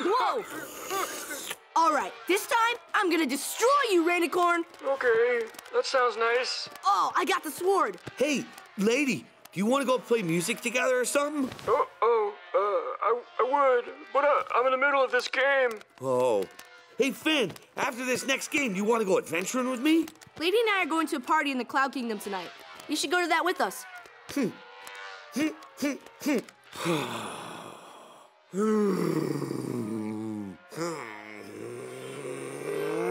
Whoa! All right, this time I'm gonna destroy you, Rainicorn. Okay, that sounds nice. Oh, I got the sword. Hey, lady, do you want to go play music together or something? Oh, oh, uh, I, I would, but uh, I'm in the middle of this game. Oh. Hey, Finn, after this next game, do you want to go adventuring with me? Lady and I are going to a party in the Cloud Kingdom tonight. You should go to that with us.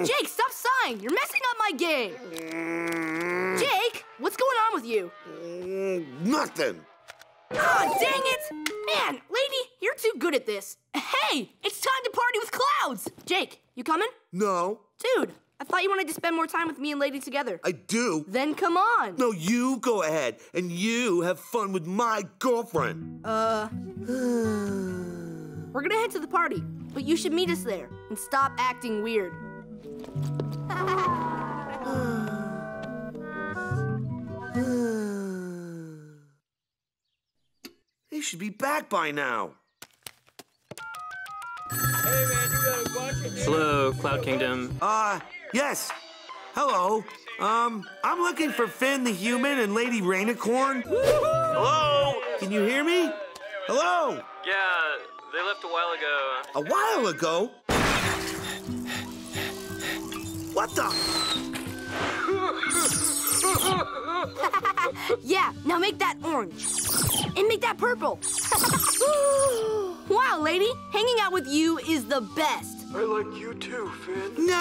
Jake, stop sighing. You're messing up my game. Jake, what's going on with you? Nothing. Oh, dang it! Man, lady, you're too good at this. Hey, it's time to party with clouds. Jake, you coming? No, Dude, I thought you wanted to spend more time with me and Lady together. I do. Then come on. No, you go ahead and you have fun with my girlfriend. Uh, we're gonna head to the party, but you should meet us there and stop acting weird. They should be back by now. Hello, Cloud Kingdom. Uh, yes. Hello. Um, I'm looking for Finn the human and Lady Rainicorn. Hello? Can you hear me? Hello? Yeah, they left a while ago. Uh. A while ago? What the? Yeah, now make that orange. And make that purple. wow, lady, hanging out with you is the best. I like you too, Finn. No!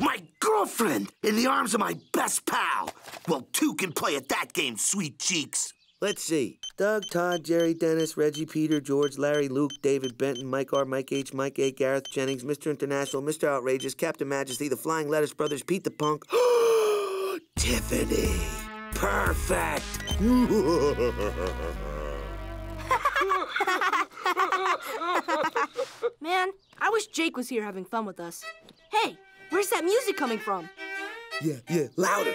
My girlfriend in the arms of my best pal. Well, two can play at that game, sweet cheeks. Let's see. Doug, Todd, Jerry, Dennis, Reggie, Peter, George, Larry, Luke, David, Benton, Mike R, Mike H, Mike A, Gareth Jennings, Mr. International, Mr. Outrageous, Captain Majesty, the Flying Lettuce Brothers, Pete the Punk. Tiffany. Perfect. Man, I wish Jake was here having fun with us. Hey, where's that music coming from? yeah, yeah, louder.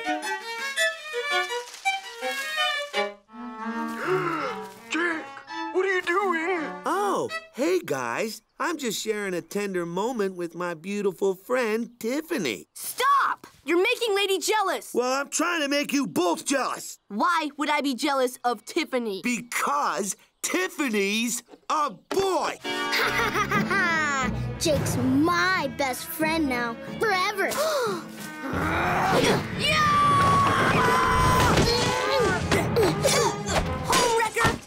Hey guys. I'm just sharing a tender moment with my beautiful friend, Tiffany. Stop! You're making Lady jealous. Well, I'm trying to make you both jealous Why would I be jealous of Tiffany? because Tiffany's a boy. Jake's my best friend now, forever. Home wrecker!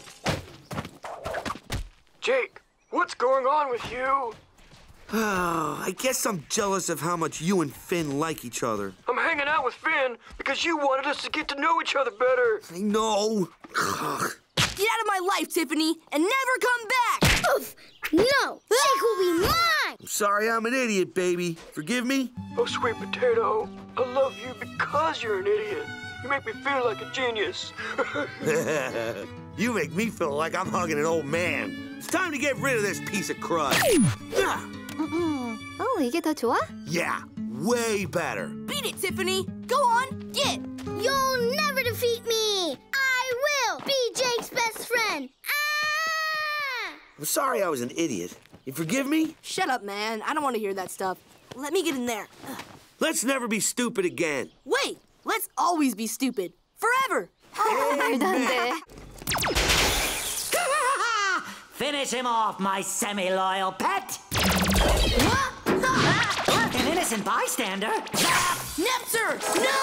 Jake, what's going on with you? Oh, I guess I'm jealous of how much you and Finn like each other. I'm hanging out with Finn because you wanted us to get to know each other better. I know. Get out of my life, Tiffany, and never come back! Oof! No, Jake will be mine. I'm sorry I'm an idiot, baby. Forgive me? Oh, sweet potato, I love you because you're an idiot. You make me feel like a genius. you make me feel like I'm hugging an old man. It's time to get rid of this piece of crud. Ah, 어, 이게 더 좋아? yeah, way better. Beat it, Tiffany! Go on, get! You'll never defeat me. I will be Jake's best friend. Ah! I'm sorry I was an idiot. You forgive me? Shut up, man. I don't want to hear that stuff. Let me get in there. Ugh. Let's never be stupid again. Wait! Let's always be stupid. Forever! 말도 안 돼. Finish him off, my semi-loyal pet! An innocent bystander? Nepter! No!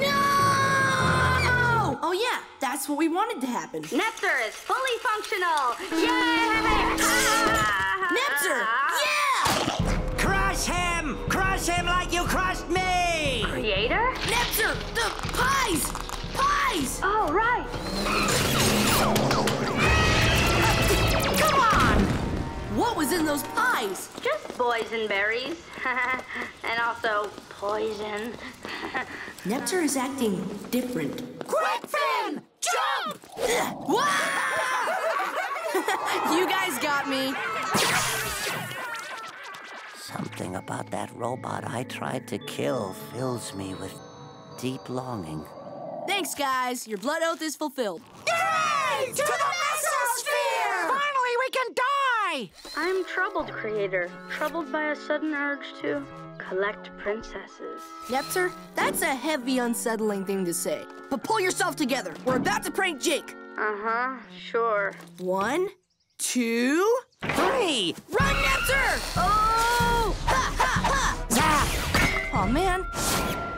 No! Oh, yeah, that's what we wanted to happen. Nepter is fully functional. Yay! Nepter! Yeah! Crush him! Crush him like you crushed me! Creator? Nepter! The pies! Pies! Oh, right. What was in those pies? Just boysenberries. and berries. And also poison. Nepter is acting different. Quick, Finn! Jump! you guys got me. Something about that robot I tried to kill fills me with deep longing. Thanks, guys. Your blood oath is fulfilled. Yay! To the mesosphere! Finally, we can die! I'm troubled, creator. Troubled by a sudden urge to collect princesses. Nepter, that's a heavy, unsettling thing to say. But pull yourself together. We're about to prank Jake. Uh huh, sure. One, two, Three! run, Nepter! Oh! Ha, ha, ha! Zap! Oh, man.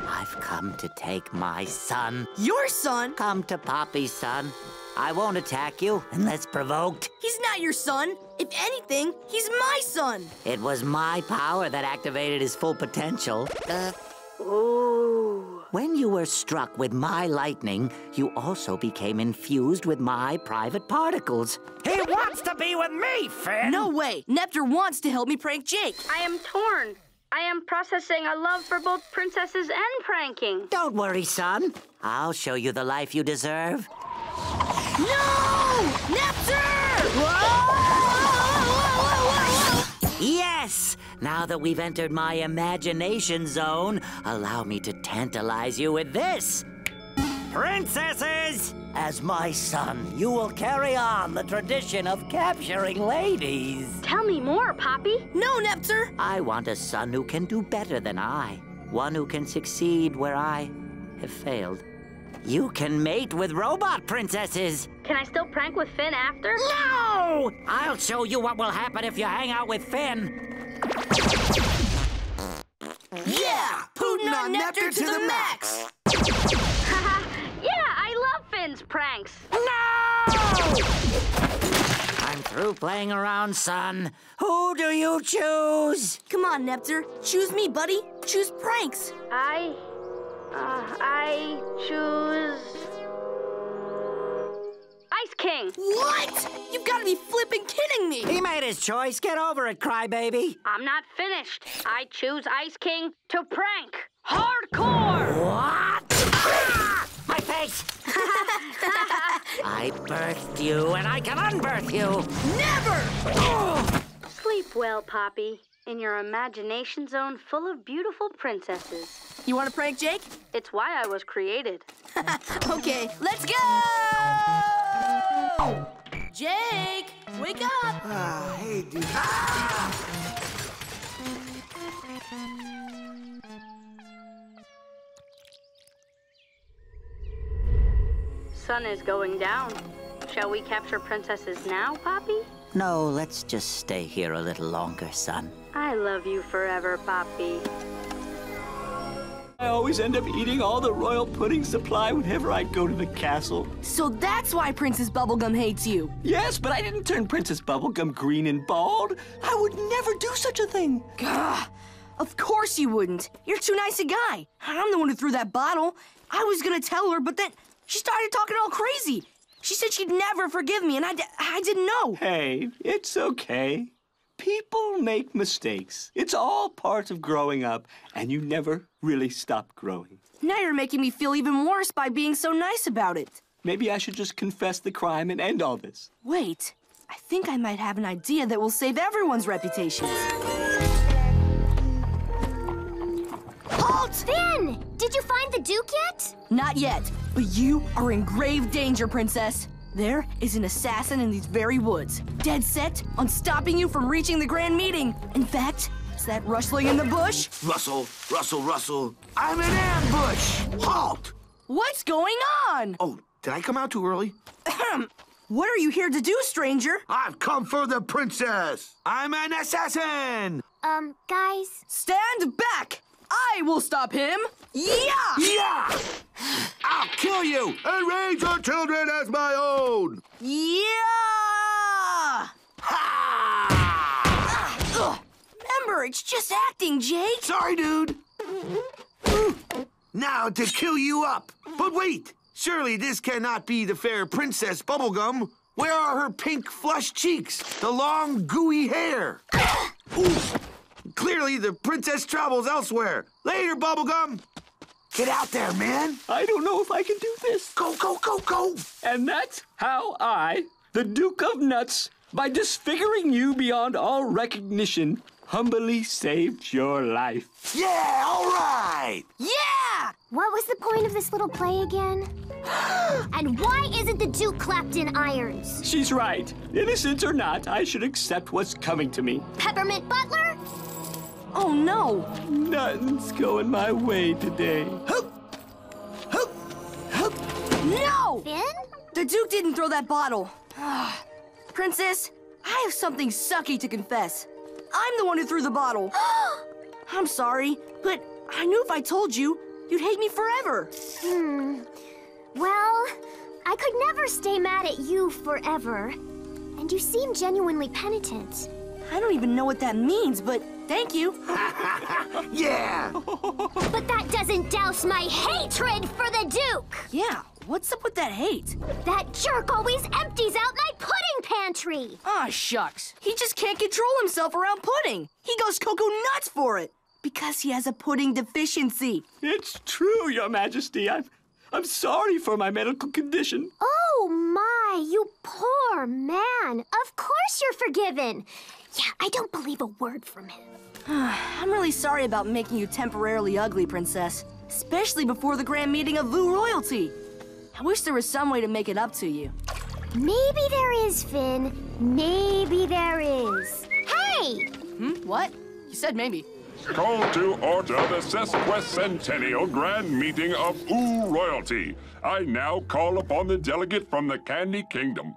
I've come to take my son. Your son? Come to Poppy, son. I won't attack you unless provoked. He's not your son. If anything, he's my son. It was my power that activated his full potential. Uh, Ooh. when you were struck with my lightning, you also became infused with my private particles. He wants to be with me, Finn! No way. Nepter wants to help me prank Jake. I am torn. I am processing a love for both princesses and pranking. Don't worry, son. I'll show you the life you deserve. No! Nepter! Whoa! Now that we've entered my imagination zone, allow me to tantalize you with this. Princesses! As my son, you will carry on the tradition of capturing ladies. Tell me more, Poppy. No, Nepter! I want a son who can do better than I. One who can succeed where I have failed. You can mate with robot princesses. Can I still prank with Finn after? No! I'll show you what will happen if you hang out with Finn. Yeah! Putin on Nepter to the max! yeah, I love Finn's pranks. No! I'm through playing around, son. Who do you choose? Come on, Nepter. Choose me, buddy. Choose pranks. I. Uh, I choose. Ice King. What? You've got to be flipping kidding me. He made his choice. Get over it, crybaby. I'm not finished. I choose Ice King to prank. Hardcore! What? Ah! My face! I birthed you, and I can unbirth you. Never! Sleep well, Poppy, in your imagination zone full of beautiful princesses. You want to prank Jake? It's why I was created. Okay, let's go! Jake, wake up! Ah, hey, dude. Ah! Sun is going down. Shall we capture princesses now, Poppy? No, let's just stay here a little longer, son. I love you forever, Poppy. I always end up eating all the royal pudding supply whenever I go to the castle. So that's why Princess Bubblegum hates you. Yes, but I didn't turn Princess Bubblegum green and bald. I would never do such a thing. Gah! Of course you wouldn't. You're too nice a guy. I'm the one who threw that bottle. I was gonna tell her, but then she started talking all crazy. She said she'd never forgive me, and I, d- I didn't know. Hey, it's okay. People make mistakes. It's all part of growing up, and you never really stop growing. Now you're making me feel even worse by being so nice about it. Maybe I should just confess the crime and end all this. Wait, I think I might have an idea that will save everyone's reputations. Halt! Finn! Did you find the Duke yet? Not yet, but you are in grave danger, Princess. There is an assassin in these very woods, dead set on stopping you from reaching the grand meeting. In fact, it's that rustling in the bush. Russell, Russell, Russell. I'm in ambush! Halt! What's going on? Oh, did I come out too early? What are you here to do, stranger? I've come for the princess! I'm an assassin! Um, guys. Stand back! I will stop him! Yeah! Yeah! I'll kill you and raise your children as my own! Yeah! Ha! Ugh. Remember, it's just acting, Jake. Sorry, dude. now to kill you up. But wait, surely this cannot be the fair Princess Bubblegum. Where are her pink flushed cheeks? The long, gooey hair? Ooh, clearly the princess travels elsewhere. Later, Bubblegum. Get out there, man. I don't know if I can do this. Go, go, go, go. And that's how I, the Duke of Nuts, by disfiguring you beyond all recognition, humbly saved your life. Yeah, all right! Yeah! What was the point of this little play again? and why isn't the Duke clapped in irons? She's right. Innocent or not, I should accept what's coming to me. Peppermint Butler? Oh no! Nothing's going my way today. No! Finn? The Duke didn't throw that bottle. Princess, I have something sucky to confess. I'm the one who threw the bottle. I'm sorry, but I knew if I told you, you'd hate me forever. Hmm. Well, I could never stay mad at you forever. And you seem genuinely penitent. I don't even know what that means, but thank you. Yeah! But that doesn't douse my hatred for the Duke! Yeah, what's up with that hate? That jerk always empties out my pudding pantry! Ah, shucks. He just can't control himself around pudding. He goes cocoa nuts for it because he has a pudding deficiency. It's true, Your Majesty. I'm, I'm sorry for my medical condition. Oh my, you poor man. Of course you're forgiven. Yeah, I don't believe a word from him. I'm really sorry about making you temporarily ugly, Princess. Especially before the grand meeting of Ooo royalty. I wish there was some way to make it up to you. Maybe there is, Finn. Maybe there is. Hey! Hmm? What? You said maybe. Call to order the sesquicentennial grand meeting of Ooo Royalty. I now call upon the delegate from the Candy Kingdom.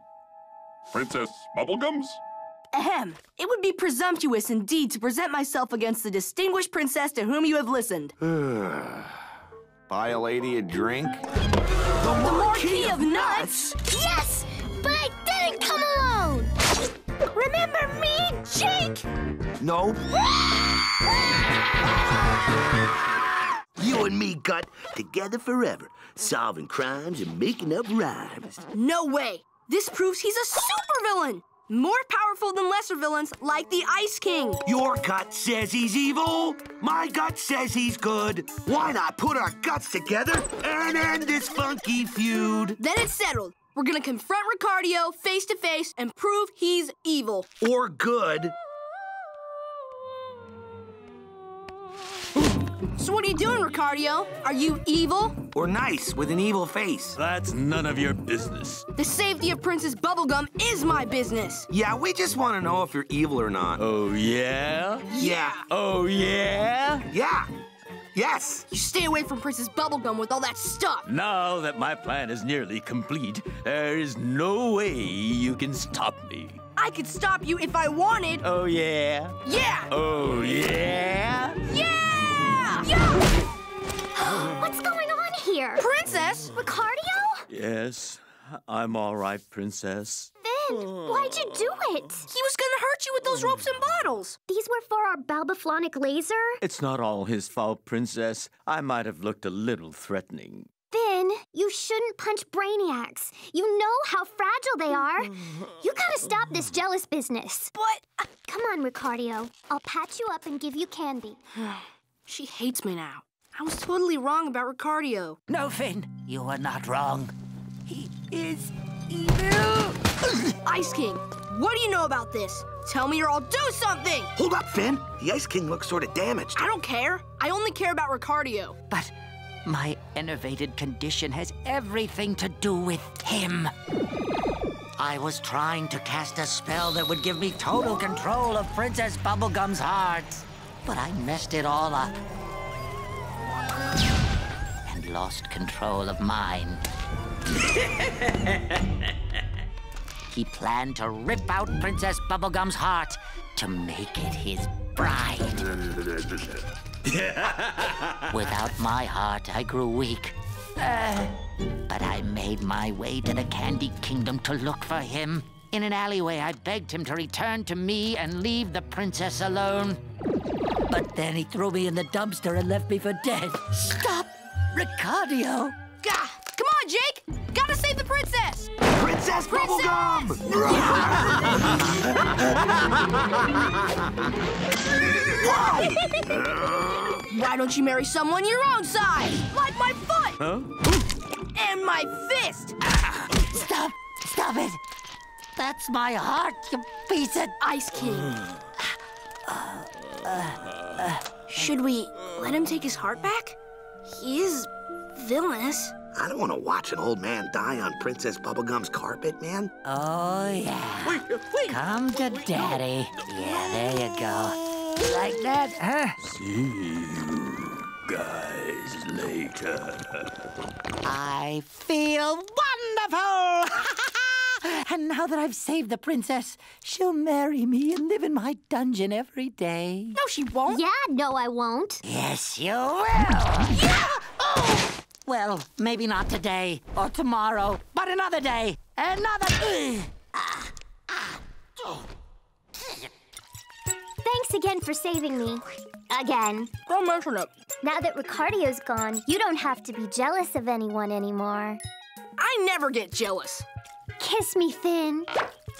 Princess Bubblegums? Ahem. It would be presumptuous indeed to present myself against the distinguished princess to whom you have listened. Buy a lady a drink? The Marquis of Nuts? Yes! But I didn't come alone! Remember me, Jake? Nope. You and me, Gut, together forever, solving crimes and making up rhymes. No way. This proves he's a supervillain. More powerful than lesser villains like the Ice King. Your gut says he's evil. My gut says he's good. Why not put our guts together and end this funky feud? Then it's settled. We're gonna confront Ricardio face to face and prove he's evil. Or good. So what are you doing, Ricardio? Are you evil? Or nice with an evil face. That's none of your business. The safety of Princess Bubblegum is my business. Yeah, we just want to know if you're evil or not. Oh, yeah? Yeah. Oh, yeah? Yeah. Yes. You stay away from Princess Bubblegum with all that stuff. Now that my plan is nearly complete, there is no way you can stop me. I could stop you if I wanted. Oh, yeah? Yeah! Oh, yeah? Yeah! What's going on here? Princess? Ricardio? Yes, I'm all right, Princess. Finn, why'd you do it? He was gonna hurt you with those ropes and bottles. These were for our Balbaflonic laser? It's not all his fault, Princess. I might have looked a little threatening. Finn, you shouldn't punch brainiacs. You know how fragile they are. You gotta stop this jealous business. But. Uh, Come on, Ricardio. I'll patch you up and give you candy. she hates me now. I was totally wrong about Ricardio. No, Finn, you are not wrong. He is evil. Ice King, what do you know about this? Tell me or I'll do something! Hold up, Finn. The Ice King looks sort of damaged. I don't care. I only care about Ricardio. But my enervated condition has everything to do with him. I was trying to cast a spell that would give me total control of Princess Bubblegum's heart. But I messed it all up. And lost control of mine. he planned to rip out Princess Bubblegum's heart to make it his bride. Without my heart, I grew weak. Uh, but I made my way to the Candy Kingdom to look for him. In an alleyway, I begged him to return to me and leave the princess alone. But then he threw me in the dumpster and left me for dead. Stop, Ricardio! Gah! Come on, Jake! Gotta save the princess! Princess, Princess! Bubblegum! Why don't you marry someone your own size? Like my foot! Huh? And my fist! Stop! Stop it! That's my heart, you piece of... Ice King. Should we let him take his heart back? He is villainous. I don't want to watch an old man die on Princess Bubblegum's carpet, man. Oh, yeah. Wait, wait. Come to Daddy. Yeah, there you go. Like that, huh? See you guys later. I feel wonderful! and now that I've saved the princess, she'll marry me and live in my dungeon every day. No, she won't. Yeah, no, I won't. Yes, you will. Yeah! Oh! Well, maybe not today or tomorrow, but another day. Another. Thanks again for saving me. Again. Don't mention it. Now that Ricardio's gone, you don't have to be jealous of anyone anymore. I never get jealous. Kiss me, Finn.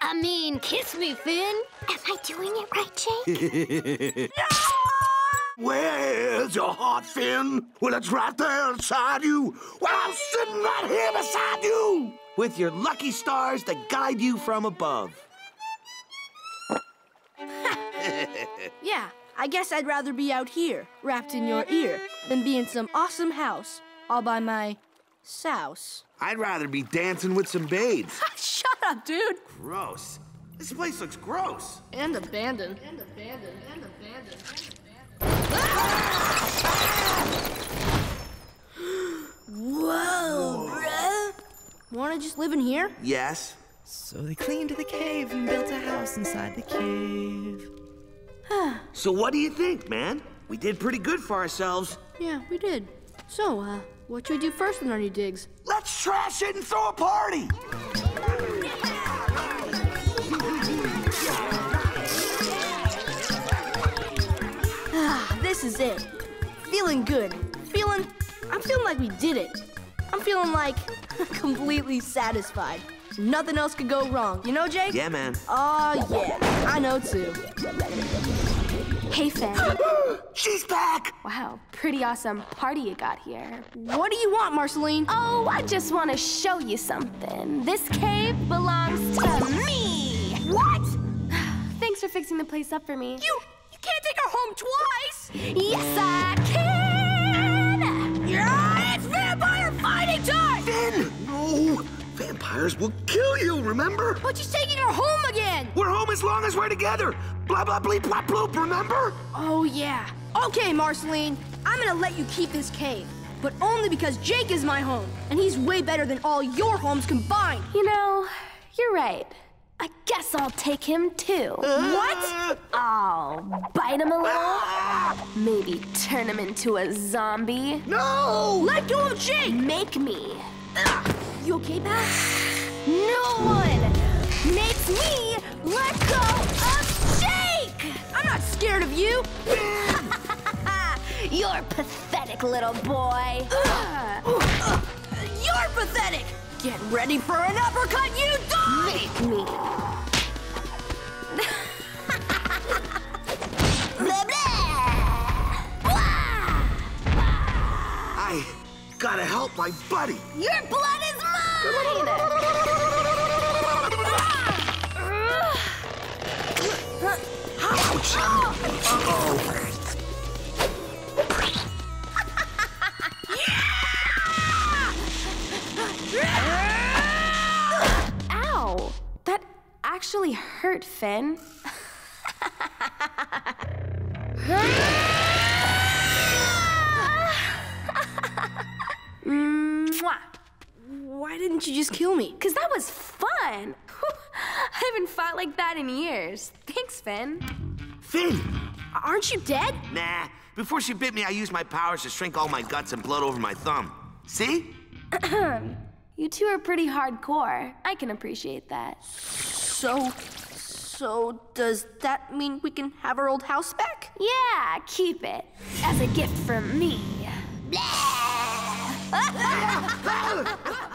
I mean, kiss me, Finn. Am I doing it right, Jake? Where's your heart, Finn? Well, it's right there inside you. Well, I'm sitting right here beside you. With your lucky stars that guide you from above. Yeah, I guess I'd rather be out here, wrapped in your ear, than be in some awesome house, all by my souse. I'd rather be dancing with some babes. Shut up, dude! Gross. This place looks gross. And abandoned. And abandoned. And abandoned. Whoa, bruh! Wanna just live in here? Yes. So they cleaned the cave and built a house inside the cave. So what do you think, man? We did pretty good for ourselves. Yeah, we did. So, uh, what should we do first in our new digs? Let's trash it and throw a party. Ah, this is it. Feeling good. Feeling. I'm feeling like we did it. I'm feeling like completely satisfied. Nothing else could go wrong. You know, Jake? Yeah, man. Oh, yeah. I know too. Hey, Finn. She's back! Wow, pretty awesome party you got here. What do you want, Marceline? Oh, I just want to show you something. This cave belongs to me. What? Thanks for fixing the place up for me. You you can't take her home twice. Yes, I can. Yeah, Vampires will kill you, remember? But she's taking her home again. We're home as long as we're together. Blah, blah, bleep, blop, bloop, remember? Oh, yeah. Okay, Marceline, I'm gonna let you keep this cave. But only because Jake is my home, and he's way better than all your homes combined. You know, you're right. I guess I'll take him too. Ah! What? I'll bite him a little. Ah! Maybe turn him into a zombie. No! Let go of Jake! Make me. Ah! You okay, pal? No one makes me let go of Jake! I'm not scared of you. You're pathetic, little boy. You're pathetic. Get ready for an uppercut, you dog! Make me. blah, blah. I gotta help my buddy. Your blood is actually hurt, Finn. Mwah. Why didn't you just kill me? Because that was fun. I haven't fought like that in years. Thanks, Finn. Finn! Aren't you dead? Nah. Before she bit me, I used my powers to shrink all my guts and blood over my thumb. See? You two are pretty hardcore. I can appreciate that. So, so does that mean we can have our old house back? Yeah, keep it. As a gift from me.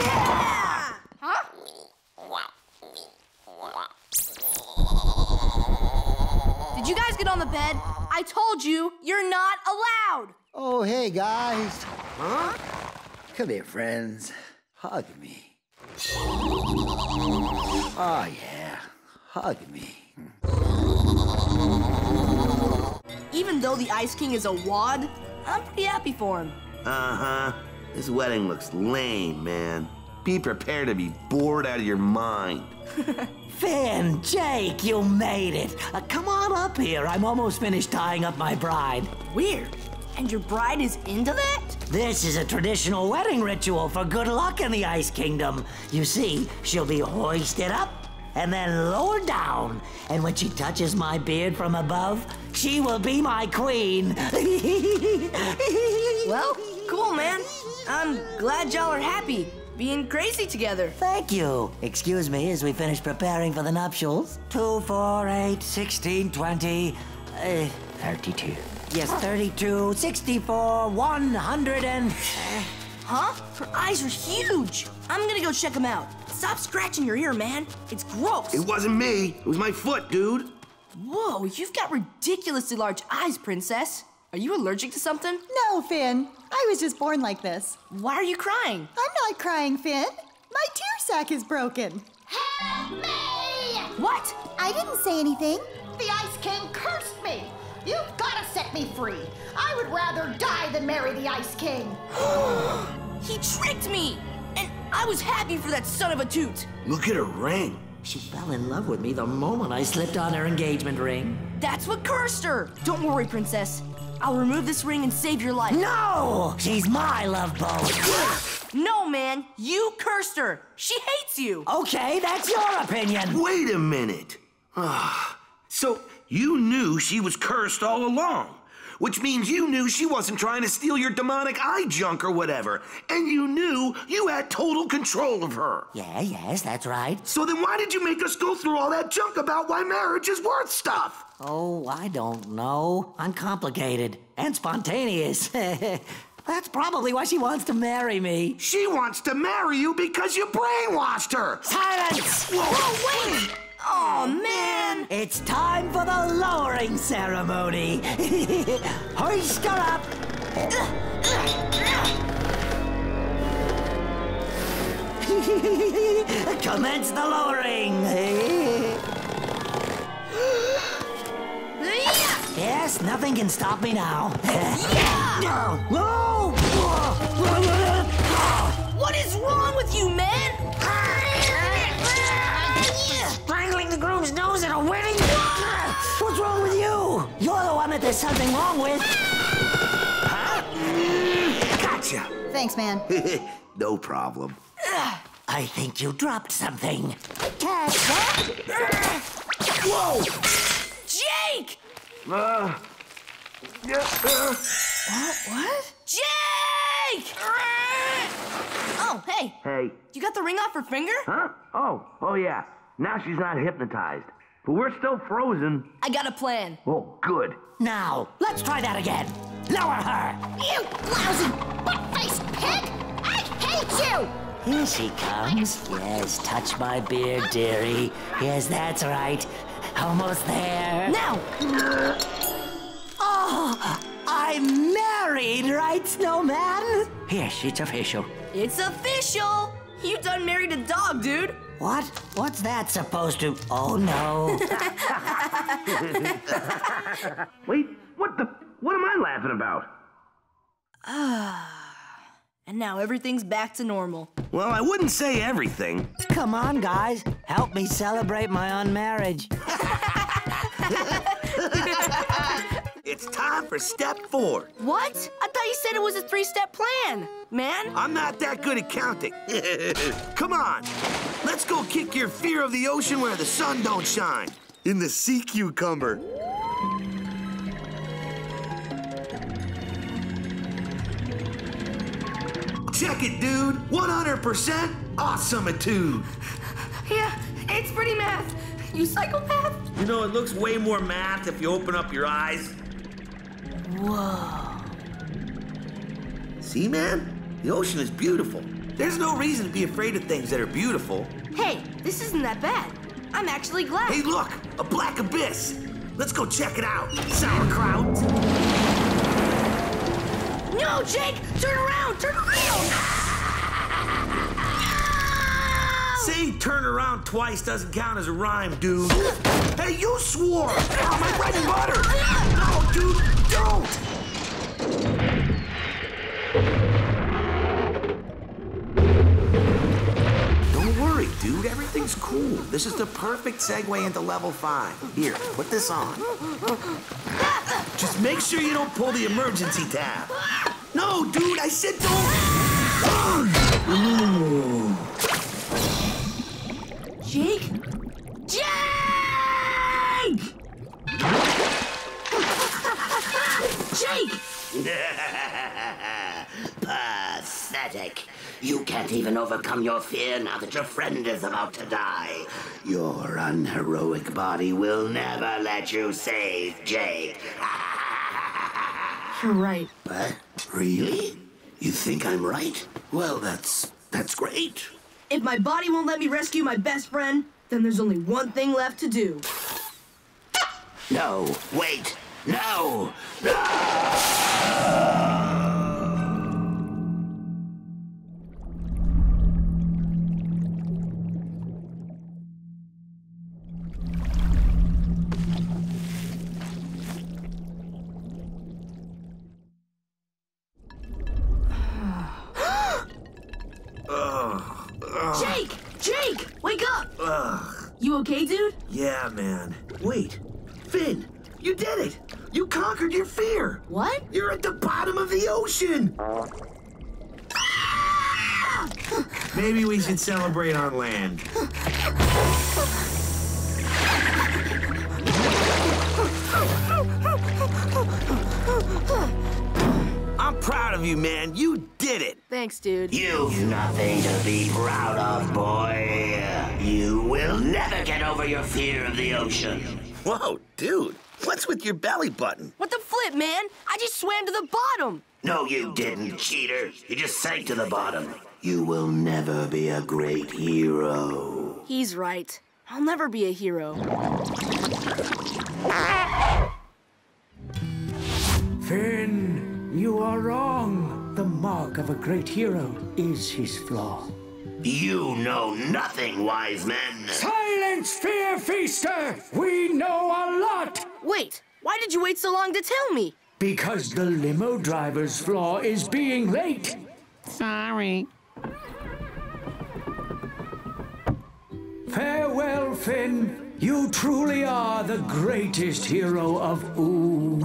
Yeah! Huh? Did you guys get on the bed? I told you, you're not allowed. Oh, hey, guys. Huh? Come here, friends. Hug me. Oh, yeah. hug me. Even though the Ice King is a wad, I'm pretty happy for him. Uh-huh. This wedding looks lame, man. Be prepared to be bored out of your mind. Finn, Jake, you made it. Uh, come on up here. I'm almost finished tying up my bride. Weird. And your bride is into that? This is a traditional wedding ritual for good luck in the Ice Kingdom. You see, she'll be hoisted up and then lowered down. And when she touches my beard from above, she will be my queen. well, cool, man. I'm glad y'all are happy being crazy together. Thank you. Excuse me as we finish preparing for the nuptials. Two, four, eight, sixteen, twenty, uh, 32. Yes, 32, 64, 100 and... Huh? Her eyes are huge. I'm gonna go check them out. Stop scratching your ear, man. It's gross. It wasn't me. It was my foot, dude. Whoa, you've got ridiculously large eyes, Princess. Are you allergic to something? No, Finn. I was just born like this. Why are you crying? I'm not crying, Finn. My tear sac is broken. Help me! What? I didn't say anything. The Ice King cursed me. You've got to set me free. I would rather die than marry the Ice King. he tricked me! And I was happy for that son of a toot. Look at her ring. She fell in love with me the moment I slipped on her engagement ring. That's what cursed her. Don't worry, Princess. I'll remove this ring and save your life. No! She's my love boat. no, man. You cursed her. She hates you. Okay, that's your opinion. Wait a minute. Ah, so you knew she was cursed all along. Which means you knew she wasn't trying to steal your demonic eye junk or whatever. And you knew you had total control of her. Yeah, yes, that's right. So then why did you make us go through all that junk about why marriage is worth stuff? Oh, I don't know. Uncomplicated and spontaneous. That's probably why she wants to marry me. She wants to marry you because you brainwashed her. Silence! Whoa, Whoa wait! Oh, man! It's time for the lowering ceremony. Hoist her up. Commence the lowering. yes, nothing can stop me now. yeah! Whoa! What is wrong with you, man? The groom's nose at a wedding? What's wrong with you? You're the one that there's something wrong with. Huh? Gotcha. Thanks, man. no problem. I think you dropped something. Catch that? Whoa! Jake! Uh, yeah, uh. What? What? Jake! Oh, hey. Hey. You got the ring off her finger? Huh? Oh, oh yeah. Now she's not hypnotized. But we're still frozen. I got a plan. Oh, good. Now, let's try that again. Lower her. You lousy butt-faced pig! I hate you! Here she comes. Yes, touch my beard, dearie. Yes, that's right. Almost there. Now! Oh, I'm married, right, Snowman? Here, it's official. It's official! You done married a dog, dude. What? What's that supposed to? Oh no. Wait, what the? What am I laughing about? Ah. and now everything's back to normal. Well, I wouldn't say everything. Come on, guys. Help me celebrate my unmarriage. it's time for step four. What? I thought you said it was a three-step plan, man. I'm not that good at counting. Come on. Let's go kick your fear of the ocean where the sun don't shine. In the sea cucumber. Check it, dude. 100% awesome-itude. Yeah, it's pretty math. You psychopath? You know, it looks way more math if you open up your eyes. Whoa. See, man? The ocean is beautiful. There's no reason to be afraid of things that are beautiful. Hey, this isn't that bad. I'm actually glad. Hey, look! A black abyss! Let's go check it out, sauerkraut! No, Jake! Turn around! Turn around! Ah! Say turn around twice doesn't count as a rhyme, dude. Hey, you swore! Oh, my bread and butter! No, dude, don't! Dude. Everything's cool. This is the perfect segue into level five. Here, put this on. Just make sure you don't pull the emergency tab. No, dude, I said don't. Jake? Jake! Jake! Pathetic. You can't even overcome your fear now that your friend is about to die. Your unheroic body will never let you save Jake. You're right. But Really? You think I'm right? Well, that's that's great. If my body won't let me rescue my best friend, then there's only one thing left to do. No, wait. No. At the bottom of the ocean! Maybe we should celebrate on land. I'm proud of you, man. You did it. Thanks, dude. You've nothing to be proud of, boy. You will never get over your fear of the ocean. Whoa, dude. What's with your belly button? What the flip, man? I just swam to the bottom. No, you didn't, cheater. You just sank to the bottom. You will never be a great hero. He's right. I'll never be a hero. Finn, you are wrong. The mark of a great hero is his flaw. You know nothing, wise men. Silence, Fear Feaster! We know a lot! Wait, why did you wait so long to tell me? Because the limo driver's flaw is being late. Sorry. Farewell, Finn. You truly are the greatest hero of Ooo.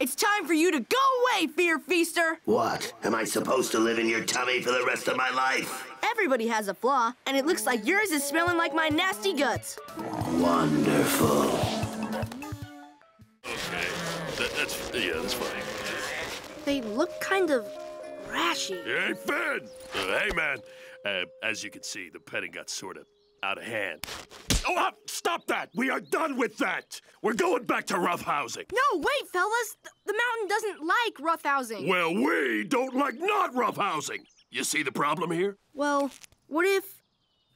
It's time for you to go away, Fear Feaster! What? Am I supposed to live in your tummy for the rest of my life? Everybody has a flaw, and it looks like yours is smelling like my nasty guts. Wonderful. Okay. That, that's yeah, that's fine. They look kind of rashy. Hey, Finn! Uh, hey, man. Uh, as you can see, the petting got sort of out of hand. Oh, uh, stop that! We are done with that! We're going back to rough housing. No, wait, fellas. Th- the mountain doesn't like rough housing. Well, we don't like not rough housing. You see the problem here? Well, what if.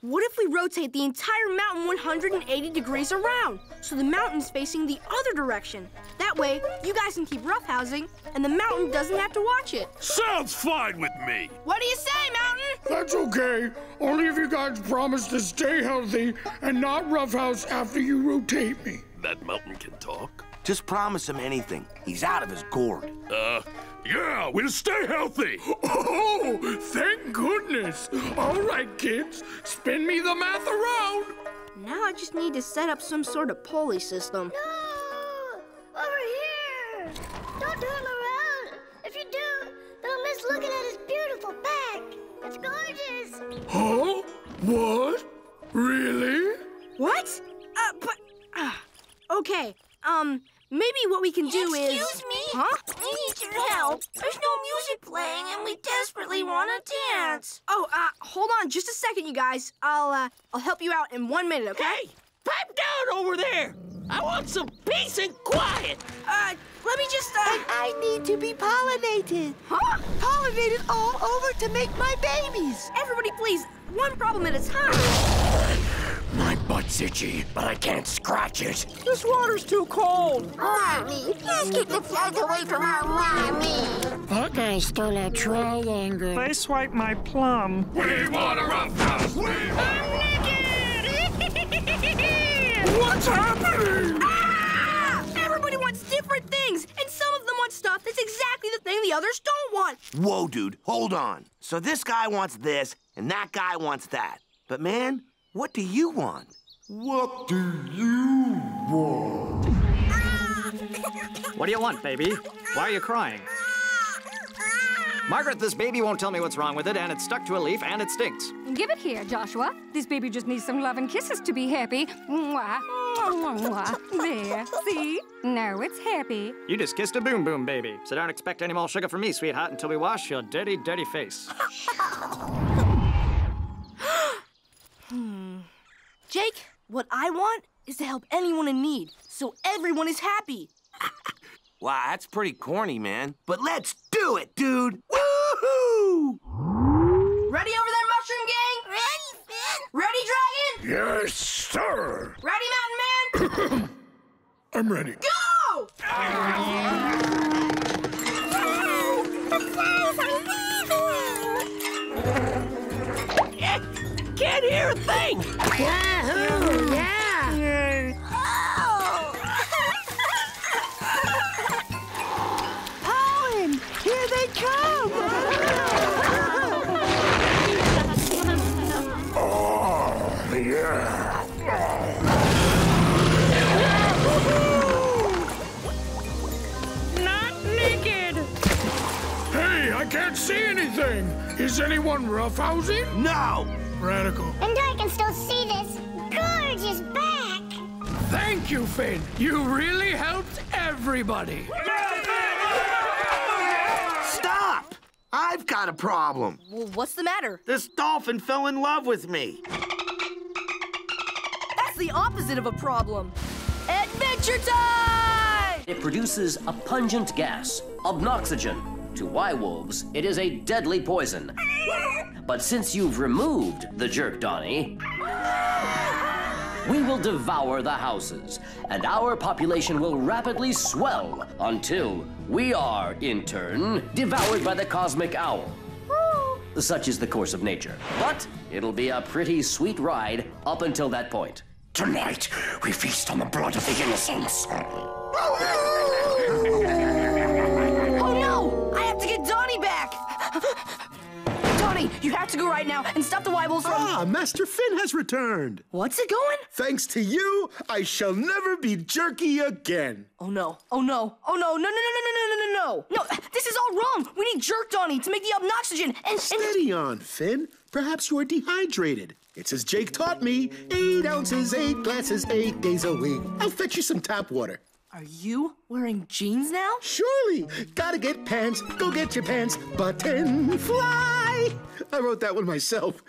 What if we rotate the entire mountain 180 degrees around so the mountain's facing the other direction? That way, you guys can keep roughhousing and the mountain doesn't have to watch it. Sounds fine with me. What do you say, Mountain? That's okay. Only if you guys promise to stay healthy and not roughhouse after you rotate me. That mountain can talk? Just promise him anything. He's out of his gourd. Uh, yeah, we'll stay healthy. Oh, thank goodness. All right, kids, spin me the math around. Now I just need to set up some sort of pulley system. No! Over here! Don't turn around! If you do, then I'll miss looking at his beautiful back. It's gorgeous! Huh? What? Really? What? Uh, but. Uh, okay, um, maybe what we can do is. Excuse me? Huh? We need your help. There's no music playing, and we desperately want to dance. Oh, uh, hold on just a second, you guys. I'll, uh, I'll help you out in one minute, okay? Hey, pipe down over there. I want some peace and quiet. Uh, let me just, uh... I need to be pollinated. Huh? Pollinated all over to make my babies. Everybody, please, one problem at a time. My butt's itchy, but I can't scratch it. This water's too cold. Mommy, please keep the flies away from our mommy. Okay, I stole a triangle. They swiped my plum. We want a rough house! We I'm naked. What's happening? Ah! Everybody wants different things, and some of them want stuff that's exactly the thing the others don't want. Whoa, dude, hold on. So this guy wants this, and that guy wants that. But man, what do you want? What do you want? What do you want, baby? Why are you crying? Margaret, this baby won't tell me what's wrong with it, and it's stuck to a leaf, and it stinks. Give it here, Joshua. This baby just needs some love and kisses to be happy. Mwah, mwah, mwah. There, see? Now it's happy. You just kissed a boom boom baby, so don't expect any more sugar from me, sweetheart, until we wash your dirty, dirty face. Hmm. Jake, what I want is to help anyone in need, so everyone is happy. Wow, that's pretty corny, man. But let's do it, dude! Woohoo! Ready over there, Mushroom Gang? Ready, Finn? Ready, Dragon? Yes, sir. Ready, Mountain Man? I'm ready. Go! Can't hear a thing! Yahoo! Yeah! Oh! Pollen! Here they come! Oh, yeah. Not naked! Hey, I can't see anything. Is anyone roughhousing? No! Radical. And I can still see this gorgeous back. Thank you, Finn. You really helped everybody. Stop! I've got a problem. Well, what's the matter? This dolphin fell in love with me. That's the opposite of a problem. Adventure time! It produces a pungent gas, obnoxygen. To Why-Wolves, it is a deadly poison. But since you've removed the jerk, Donnie, we will devour the houses, and our population will rapidly swell until we are, in turn, devoured by the cosmic owl. Such is the course of nature. But it'll be a pretty sweet ride up until that point. Tonight, we feast on the blood of the innocents. to go right now and stop the Weibels from... Ah, Master Finn has returned. What's it going? Thanks to you, I shall never be jerky again. Oh, no. Oh, no. Oh, no. No, no, no, no, no, no, no, no. No, this is all wrong. We need jerk Donny to make the obnoxygen and... Steady and... on, Finn. Perhaps you're dehydrated. It's as Jake taught me. Eight ounces, eight glasses, eight days a week. I'll fetch you some tap water. Are you wearing jeans now? Surely. Gotta get pants. Go get your pants. Button fly. I wrote that one myself.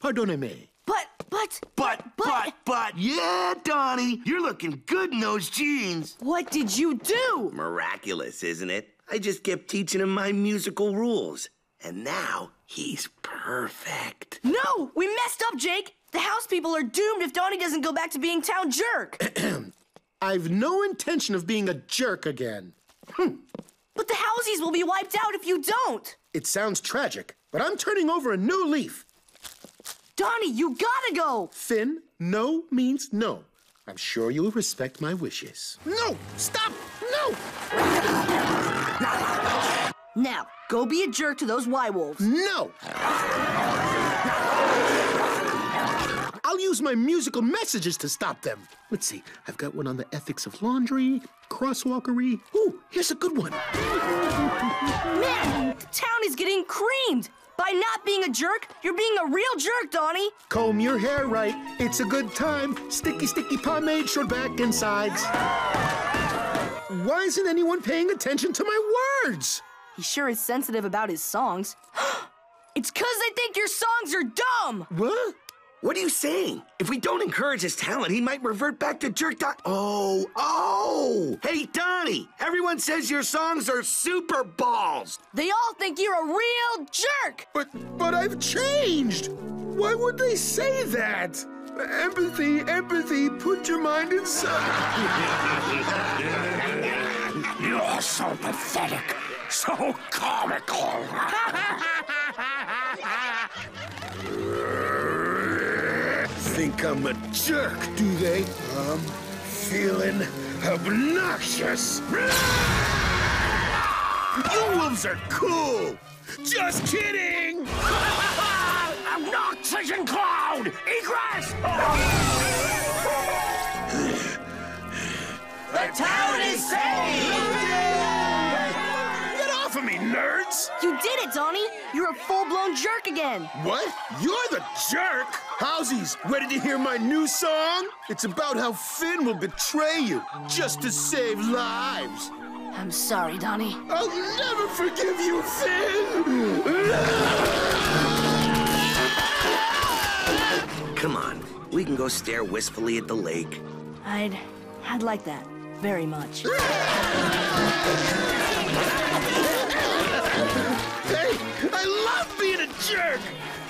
Pardonnez-me. But, but, But, but, but, yeah, Donnie, you're looking good in those jeans. what did you do? Miraculous, isn't it? I just kept teaching him my musical rules. And now he's perfect. No! We messed up, Jake! The house people are doomed if Donnie doesn't go back to being town jerk! I've no intention of being a jerk again. Hmm. but the housies will be wiped out if you don't! It sounds tragic, but I'm turning over a new leaf. Donnie, you gotta go! Finn, no means no. I'm sure you'll respect my wishes. No! Stop! No! Now, go be a jerk to those Why-Wolves. No! I'll use my musical messages to stop them. Let's see, I've got one on the ethics of laundry, crosswalkery. Ooh, here's a good one. Man, the town is getting creamed! By not being a jerk, you're being a real jerk, Donnie! Comb your hair right, it's a good time. Sticky, sticky pomade, short back and sides. Why isn't anyone paying attention to my words? He sure is sensitive about his songs. it's cause they think your songs are dumb! What? What are you saying? If we don't encourage his talent, he might revert back to jerk dot. Oh, oh! Hey, Donnie! Everyone says your songs are super balls! They all think you're a real jerk! But, but I've changed! Why would they say that? Empathy, empathy, put your mind inside. You're so pathetic. so comical. Think I'm a jerk, do they? I'm feeling obnoxious. You wolves are cool. Just kidding. Oxygen cloud! Egress! The town is saved! Get of me, nerds! You did it, Donnie! You're a full-blown jerk again! What? You're the jerk? Howsies, ready to hear my new song? It's about how Finn will betray you just to save lives. I'm sorry, Donnie. I'll never forgive you, Finn! Come on, we can go stare wistfully at the lake. I'd... I'd like that. Very much. Hey, I love being a jerk!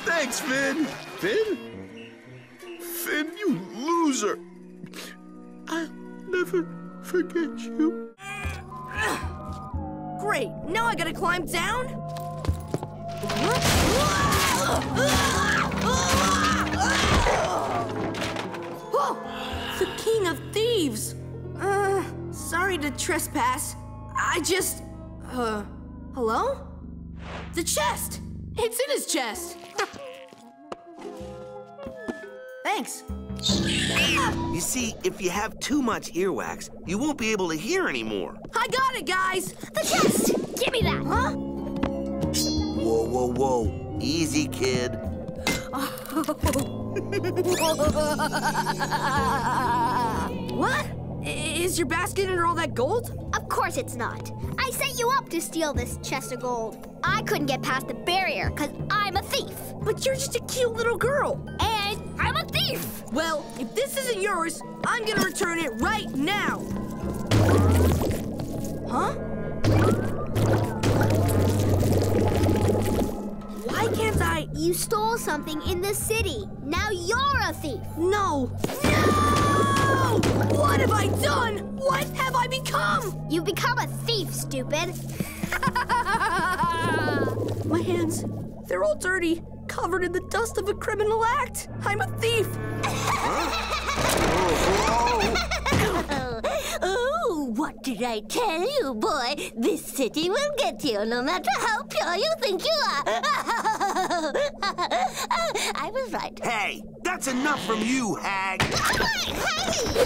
Thanks, Finn. Finn? Finn, you loser. I'll never forget you. Great! Now I gotta climb down? Oh, the King of Thieves! Uh, sorry to trespass. I just. Uh, hello? The chest! It's in his chest! Thanks. You see, if you have too much earwax, you won't be able to hear anymore. I got it, guys! The chest! Give me that! Huh? Whoa, whoa, whoa. Easy, kid. what? Is your basket under all that gold? Of course it's not. I set you up to steal this chest of gold. I couldn't get past the barrier because I'm a thief. But you're just a cute little girl. And I'm a thief. Well, if this isn't yours, I'm gonna return it right now. Huh? Why can't I? You stole something in the city. Now you're a thief. No! No! What have I done? What have I become? You've become a thief, stupid. My hands, they're all dirty, covered in the dust of a criminal act. I'm a thief. Oh, what did I tell you, boy? This city will get you no matter how pure you think you are. I was right. Hey, that's enough from you, hag. Hey!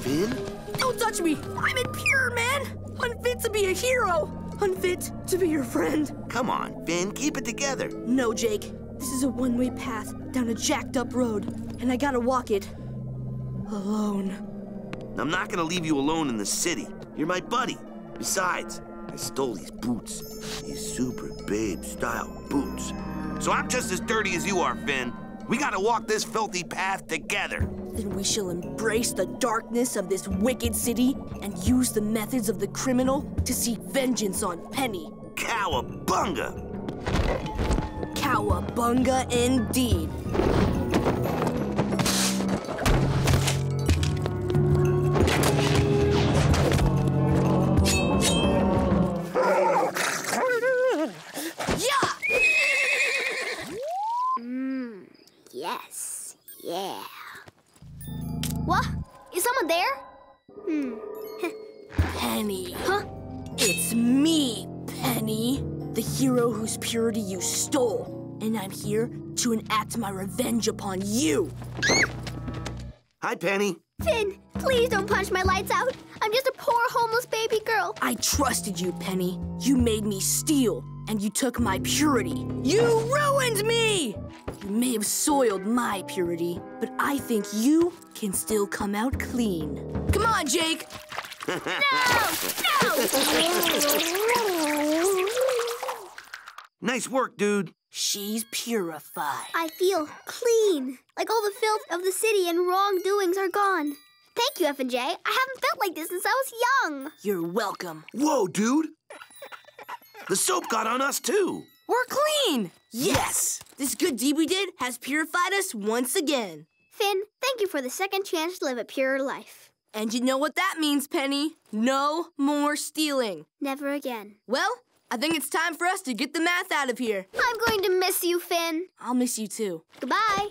Finn? Don't touch me. I'm impure, man. Unfit to be a hero. Unfit to be your friend. Come on, Finn, keep it together. No, Jake. This is a one-way path down a jacked up road, and I gotta walk it alone. I'm not gonna leave you alone in the city. You're my buddy. Besides, I stole these boots. These super babe style boots. So I'm just as dirty as you are, Finn. We gotta walk this filthy path together. Then we shall embrace the darkness of this wicked city and use the methods of the criminal to seek vengeance on Penny. Cowabunga! Cowabunga indeed. Hero whose purity you stole. And I'm here to enact my revenge upon you. Hi, Penny. Finn, please don't punch my lights out. I'm just a poor homeless baby girl. I trusted you, Penny. You made me steal, and you took my purity. You ruined me! You may have soiled my purity, but I think you can still come out clean. Come on, Jake! Nice work, dude. She's purified. I feel clean, like all the filth of the city and wrongdoings are gone. Thank you, F and J. I haven't felt like this since I was young. You're welcome. Whoa, dude. The soap got on us, too. We're clean! Yes! This good deed we did has purified us once again. Finn, thank you for the second chance to live a purer life. And you know what that means, Penny? No more stealing. Never again. Well, I think it's time for us to get the math out of here. I'm going to miss you, Finn. I'll miss you too. Goodbye.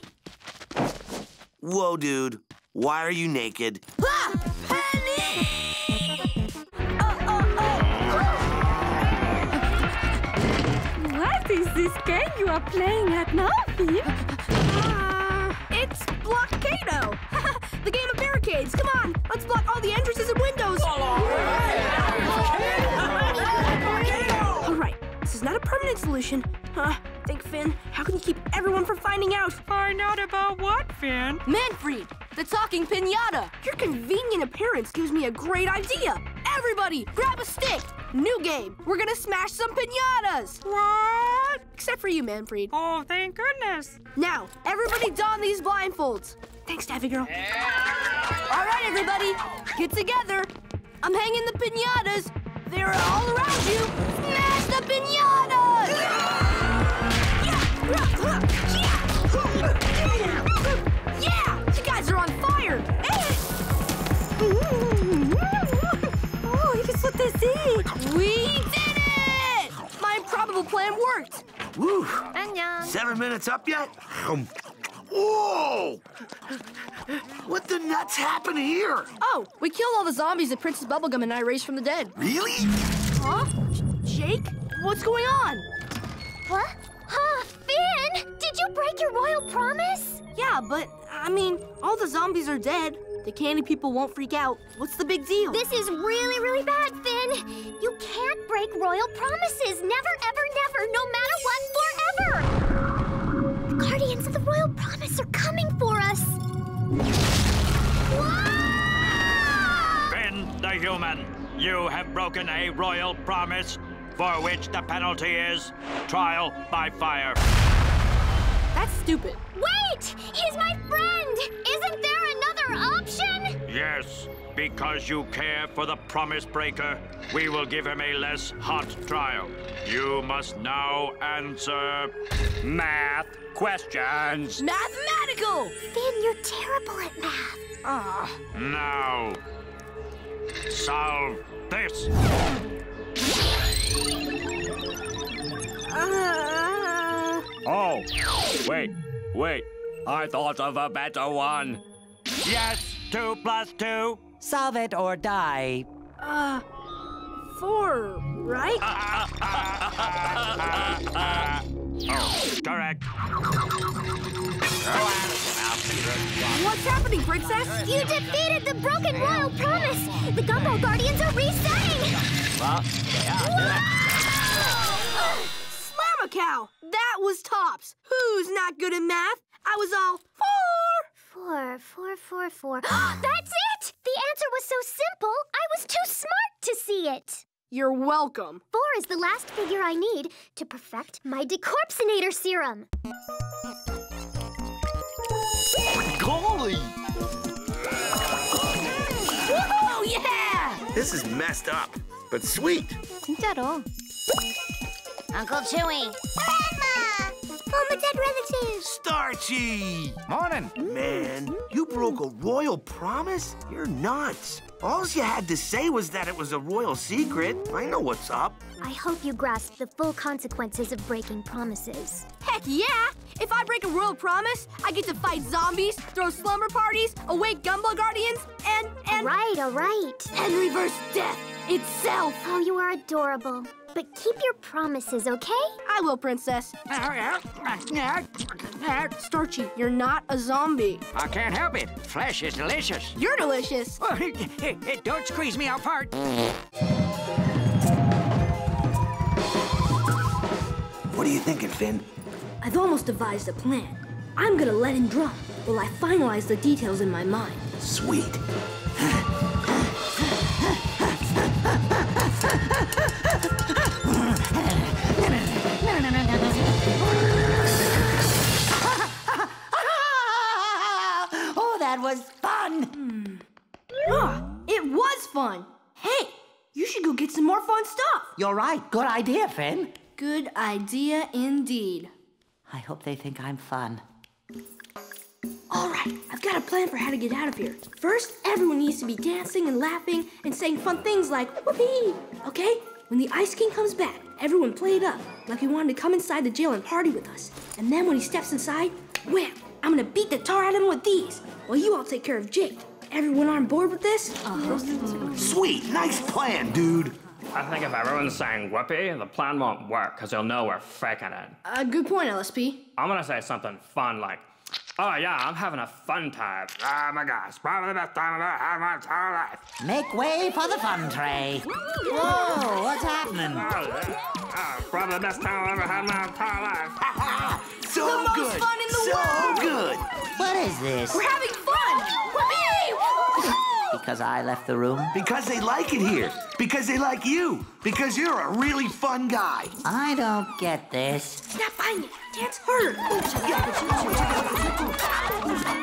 Whoa, dude. Why are you naked? Ah! Penny! What is this game you are playing at now, Finn? Uh, it's Blockado. the game of barricades. Come on, let's block all the entrances and windows. Not a permanent solution. Huh? think, Finn, how can you keep everyone from finding out? Find out about what, Finn? Manfred, the talking pinata. Your convenient appearance gives me a great idea. Everybody, grab a stick. New game. We're gonna smash some pinatas. What? Except for you, Manfred. Oh, thank goodness. Now, everybody don these blindfolds. Thanks, Taffy Girl. All right, everybody, get together. I'm hanging the pinatas. They're all around you. Smash the pinatas! Yeah! You guys are on fire! Oh, it's what they see. We did it! My improbable plan worked. Woo! Annyeong. Seven minutes up yet? Whoa! What the nuts happened here? Oh, we killed all the zombies that Princess Bubblegum and I raised from the dead. Really? Huh? Jake? What's going on? What? Huh, Finn? Did you break your royal promise? Yeah, but, I mean, all the zombies are dead. The candy people won't freak out. What's the big deal? This is really, really bad, Finn. You can't break royal promises. Never, ever, never, no matter what, forever. Finn human, you have broken a royal promise, for which the penalty is trial by fire. That's stupid. Wait! He's my friend! Isn't there another option? Yes, because you care for the promise breaker, we will give him a less hot trial. You must now answer math questions. Mathematical! Finn, you're terrible at math. Ah. Now, solve this. Uh, Oh, wait, wait. I thought of a better one. Yes, two plus two. Solve it or die. uh, four, right? oh, correct. What's happening, Princess? You defeated the broken royal promise. The Gumball Guardians are resetting. Well, Slamacow! That was tops. Who's not good at math? I was all four. Four, four, four, four. That's it! The answer was so simple, I was too smart to see it. You're welcome. Four is the last figure I need to perfect my decorpsinator serum. Golly! Whoa, yeah! This is messed up, but sweet. Not. Uncle Chewie. Grandma! All my dead relatives. Starchy! Morning. Man, you broke a royal promise? You're nuts. All you had to say was that it was a royal secret. I know what's up. I hope you grasp the full consequences of breaking promises. Heck yeah! If I break a royal promise, I get to fight zombies, throw slumber parties, awake Gumball Guardians, and and Right, all right. and reverse death itself. Oh, you are adorable. But keep your promises, okay? I will, Princess. Starchy, you're not a zombie. I can't help it. Flesh is delicious. You're delicious. Don't squeeze me apart. What are you thinking, Finn? I've almost devised a plan. I'm gonna let him drop while I finalize the details in my mind. Sweet. That was fun. Ah, it was fun. Hey, you should go get some more fun stuff. You're right. Good idea, Finn. Good idea indeed. I hope they think I'm fun. All right, I've got a plan for how to get out of here. First, everyone needs to be dancing and laughing and saying fun things like whoopee. Okay? When the Ice King comes back, everyone play it up like he wanted to come inside the jail and party with us. And then when he steps inside, wham! I'm gonna beat the tar out of him with these. While you all take care of Jake. Everyone on board with this? Uh-huh. Sweet, nice plan, dude. I think if everyone's saying whoopee, the plan won't work because they'll know we're faking it. Uh, good point, LSP. I'm gonna say something fun like, oh yeah, I'm having a fun time. Oh my gosh, probably the best time I've ever had in my entire life. Make way for the fun tray. Whoa, what's happening? Oh, yeah. Oh, probably the best time I've ever had in my entire life. So the most good. fun in the so world. good. What is this? We're having fun! Because I left the room? Because they like it here. Because they like you. Because you're a really fun guy. I don't get this. Snap by me. Dance harder.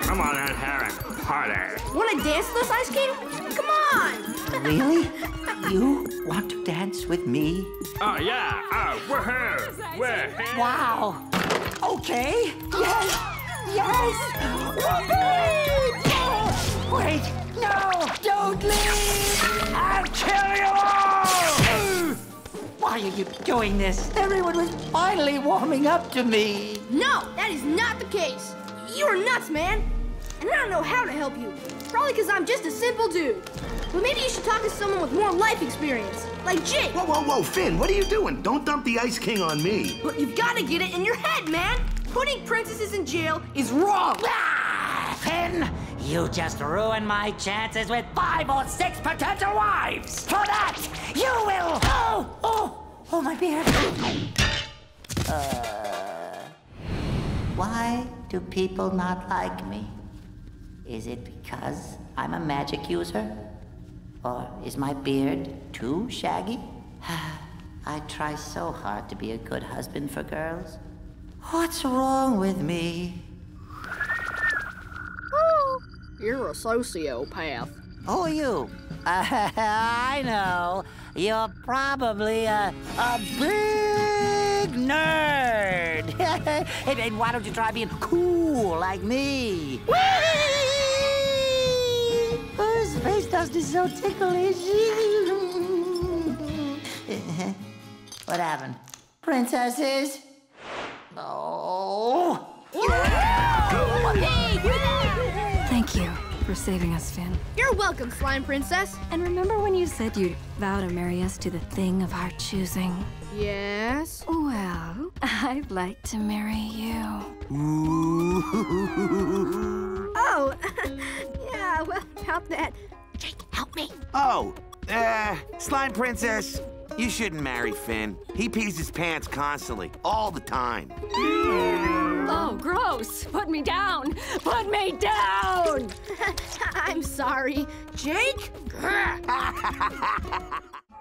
Come on then, Heron, party. Wanna dance with us, Ice King? Come on! Really? You want to dance with me? Oh yeah, oh, woohoo, woohoo. Wow. Okay. Yes. Yes. Whoopee! Yes. Wait. No. Don't leave. I'll kill you all. Why are you doing this? Everyone was finally warming up to me. No, that is not the case. You are nuts, man. And I don't know how to help you. Probably because I'm just a simple dude. But maybe you should talk to someone with more life experience, like Jake. Whoa, whoa, whoa, Finn, what are you doing? Don't dump the Ice King on me. But you've got to get it in your head, man. Putting princesses in jail is wrong. Ah, Finn, you just ruined my chances with five or six potential wives. For that, you will. Oh, oh, oh, my beard. Uh, why do people not like me? Is it because I'm a magic user? Or is my beard too shaggy? I try so hard to be a good husband for girls. What's wrong with me? Oh, You're a sociopath. Who are you? I know. You're probably a, a big nerd. hey, hey, why don't you try being cool like me? Oh, his face dust is so ticklish. what happened? Princesses? Oh. Thank you for saving us, Finn. You're welcome, Slime Princess. And remember when you said you'd vow to marry us to the thing of our choosing? Yes? Well, I'd like to marry you. Oh, yeah, well, about that. Jake, help me. Oh, uh, Slime Princess, you shouldn't marry Finn. He pees his pants constantly, all the time. Oh, gross. Put me down. Put me down. I'm sorry. Jake?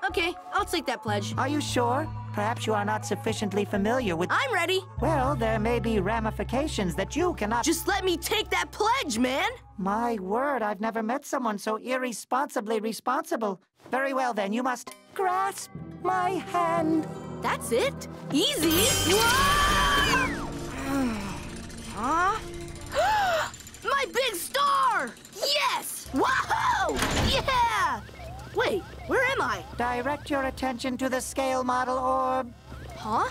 okay, I'll take that pledge. Are you sure? Perhaps you are not sufficiently familiar with. I'm ready. Well, there may be ramifications that you cannot. Just let me take that pledge, man. My word, I've never met someone so irresponsibly responsible. Very well, then, you must grasp my hand. That's it? Easy. Huh? My big star! Yes! Whoa! Yeah! Wait, where am I? Direct your attention to the scale model orb. Huh?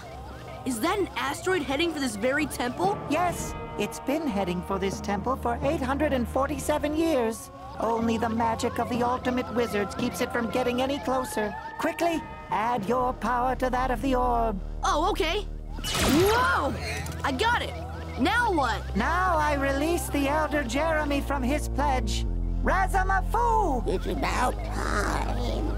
Is that an asteroid heading for this very temple? Yes, it's been heading for this temple for 847 years. Only the magic of the ultimate wizards keeps it from getting any closer. Quickly, add your power to that of the orb. Oh, okay. Whoa! I got it. Now what? Now I release the Elder Jeremy from his pledge. Razamafu! It's about time.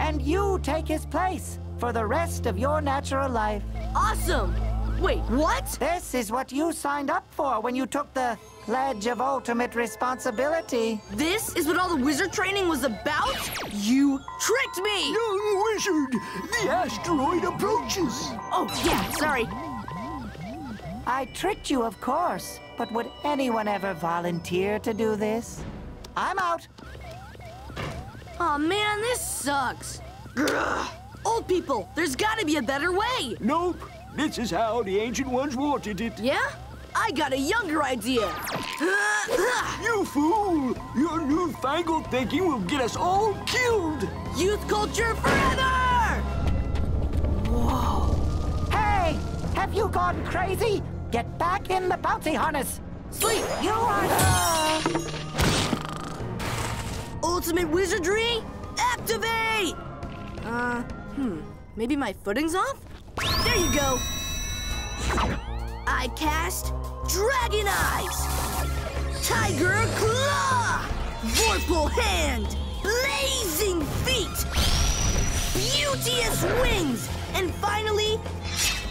And you take his place for the rest of your natural life. Awesome! Wait, what? This is what you signed up for when you took the Pledge of Ultimate Responsibility. This is what all the wizard training was about? You tricked me! Young wizard, the asteroid approaches. Oh, yeah, sorry. I tricked you, of course. But would anyone ever volunteer to do this? I'm out. oh, man, this sucks. Grr. Old people, there's gotta be a better way. Nope, this is how the Ancient Ones wanted it. Yeah? I got a younger idea. You fool! Your newfangled thinking will get us all killed! Youth culture forever! Whoa. Hey! Have you gone crazy? Get back in the bouncy harness! Sleep! You are the... Ultimate wizardry, activate! Uh, hmm. Maybe my footing's off? There you go! I cast Dragon Eyes! Tiger Claw! Vorpal Hand! Blazing Feet! Beauteous Wings! And finally,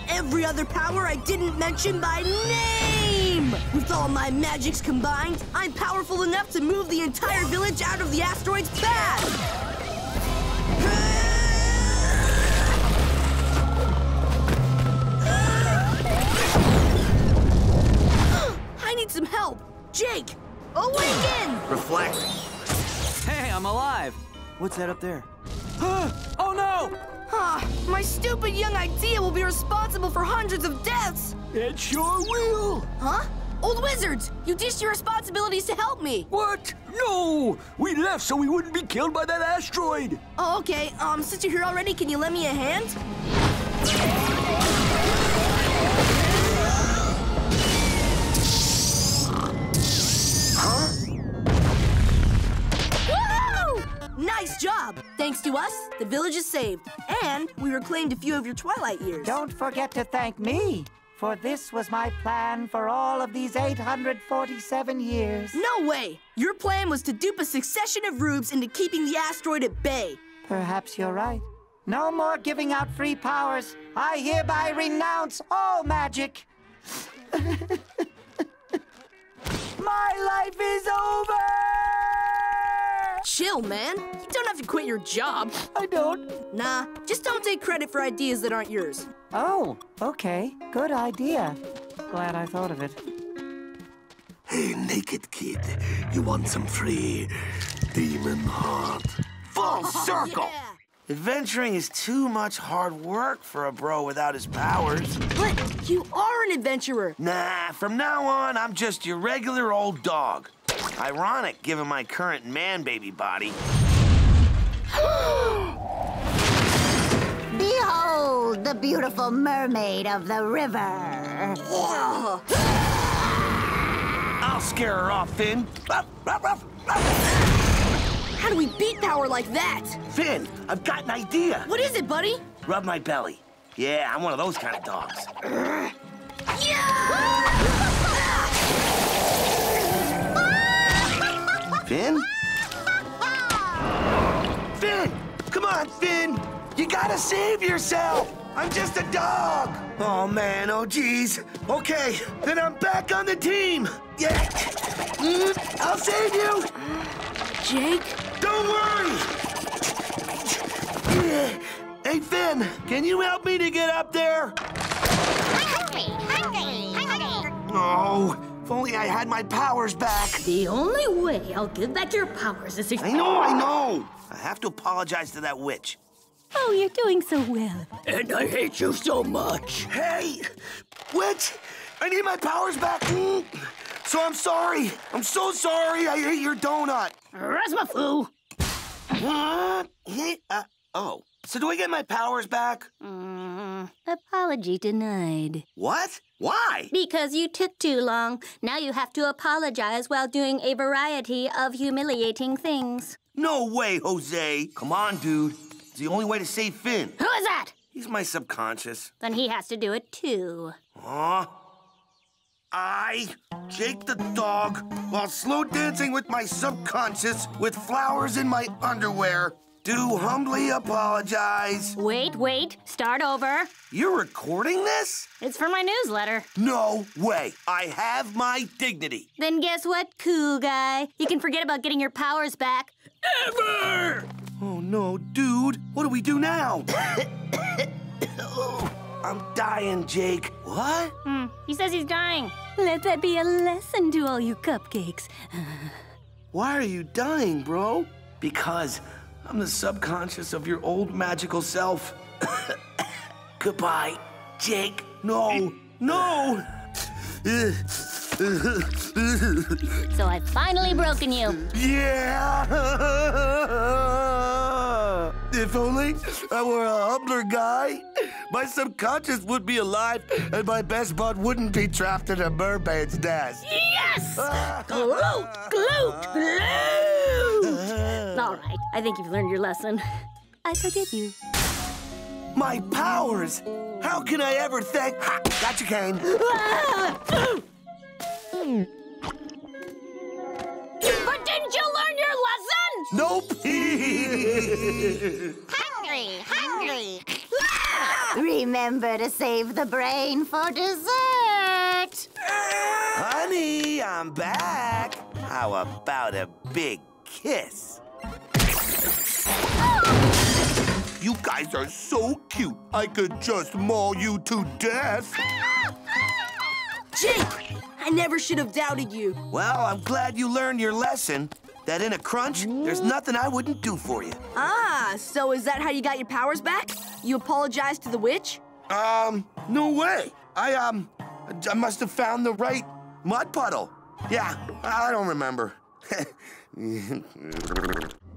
every other power I didn't mention by name! With all my magics combined, I'm powerful enough to move the entire village out of the asteroid's path! Need some help! Jake! Awaken! Reflect. Hey, I'm alive. What's that up there? oh no! Ah, my stupid young idea will be responsible for hundreds of deaths! It sure will! Huh? Old wizards, you ditched your responsibilities to help me. What? No! We left so we wouldn't be killed by that asteroid! Oh, okay. Um, since you're here already, can you lend me a hand? Thanks to us, the village is saved, and we reclaimed a few of your twilight years. Don't forget to thank me, for this was my plan for all of these 847 years. No way! Your plan was to dupe a succession of rubes into keeping the asteroid at bay. Perhaps you're right. No more giving out free powers. I hereby renounce all magic. My life is over! Chill, man. You don't have to quit your job. I don't. Nah, just don't take credit for ideas that aren't yours. Oh, okay. Good idea. Glad I thought of it. Hey, naked kid, you want some free demon heart? Full circle! Adventuring is too much hard work for a bro without his powers. But you are an adventurer. Nah, from now on, I'm just your regular old dog. Ironic, given my current man-baby body. Behold the beautiful mermaid of the river. I'll scare her off, Finn. How do we beat power like that? Finn, I've got an idea. What is it, buddy? Rub my belly. Yeah, I'm one of those kind of dogs. Finn? Finn! Come on, Finn! You gotta save yourself! I'm just a dog! Oh, man, oh, geez. Okay, then I'm back on the team! Yeah! Mm, I'll save you! Jake? Don't worry! Hey, Finn, can you help me to get up there? I had my powers back. The only way I'll give back your powers is if I know, I know. I have to apologize to that witch. Oh, you're doing so well. And I hate you so much. Hey, witch, I need my powers back. Mm. So I'm sorry. I'm so sorry. I ate your donut. Rasmafu! What? Uh, oh, so do I get my powers back? Mm, apology denied. What? Why? Because you took too long. Now you have to apologize while doing a variety of humiliating things. No way, Jose. Come on, dude. It's the only way to save Finn. Who is that? He's my subconscious. Then he has to do it too. Aw. I, Jake the dog, while slow dancing with my subconscious with flowers in my underwear, do humbly apologize. Wait, wait. Start over. You're recording this? It's for my newsletter. No way. I have my dignity. Then guess what, cool guy? You can forget about getting your powers back. Ever! Oh no, dude. What do we do now? I'm dying, Jake. What? Hmm. He says he's dying. Let that be a lesson to all you cupcakes. Why are you dying, bro? Because I'm the subconscious of your old magical self. Goodbye, Jake. No, no. So I've finally broken you. Yeah! if only I were a humbler guy, my subconscious would be alive and my best bud wouldn't be trapped in a mermaid's nest. Yes! Gloot, gloot, gloot! All right, I think you've learned your lesson. I forgive you. My powers! How can I ever thank... Ha! Got you, Kane. Ah! But didn't you learn your lesson? Nope. Hungry, hungry. Remember to save the brain for dessert. Honey, I'm back. How about a big kiss? You guys are so cute. I could just maul you to death. Jake! I never should have doubted you. Well, I'm glad you learned your lesson. That in a crunch, there's nothing I wouldn't do for you. Ah, so is that how you got your powers back? You apologized to the witch? Um, no way. I, um, I must have found the right mud puddle. Yeah, I don't remember.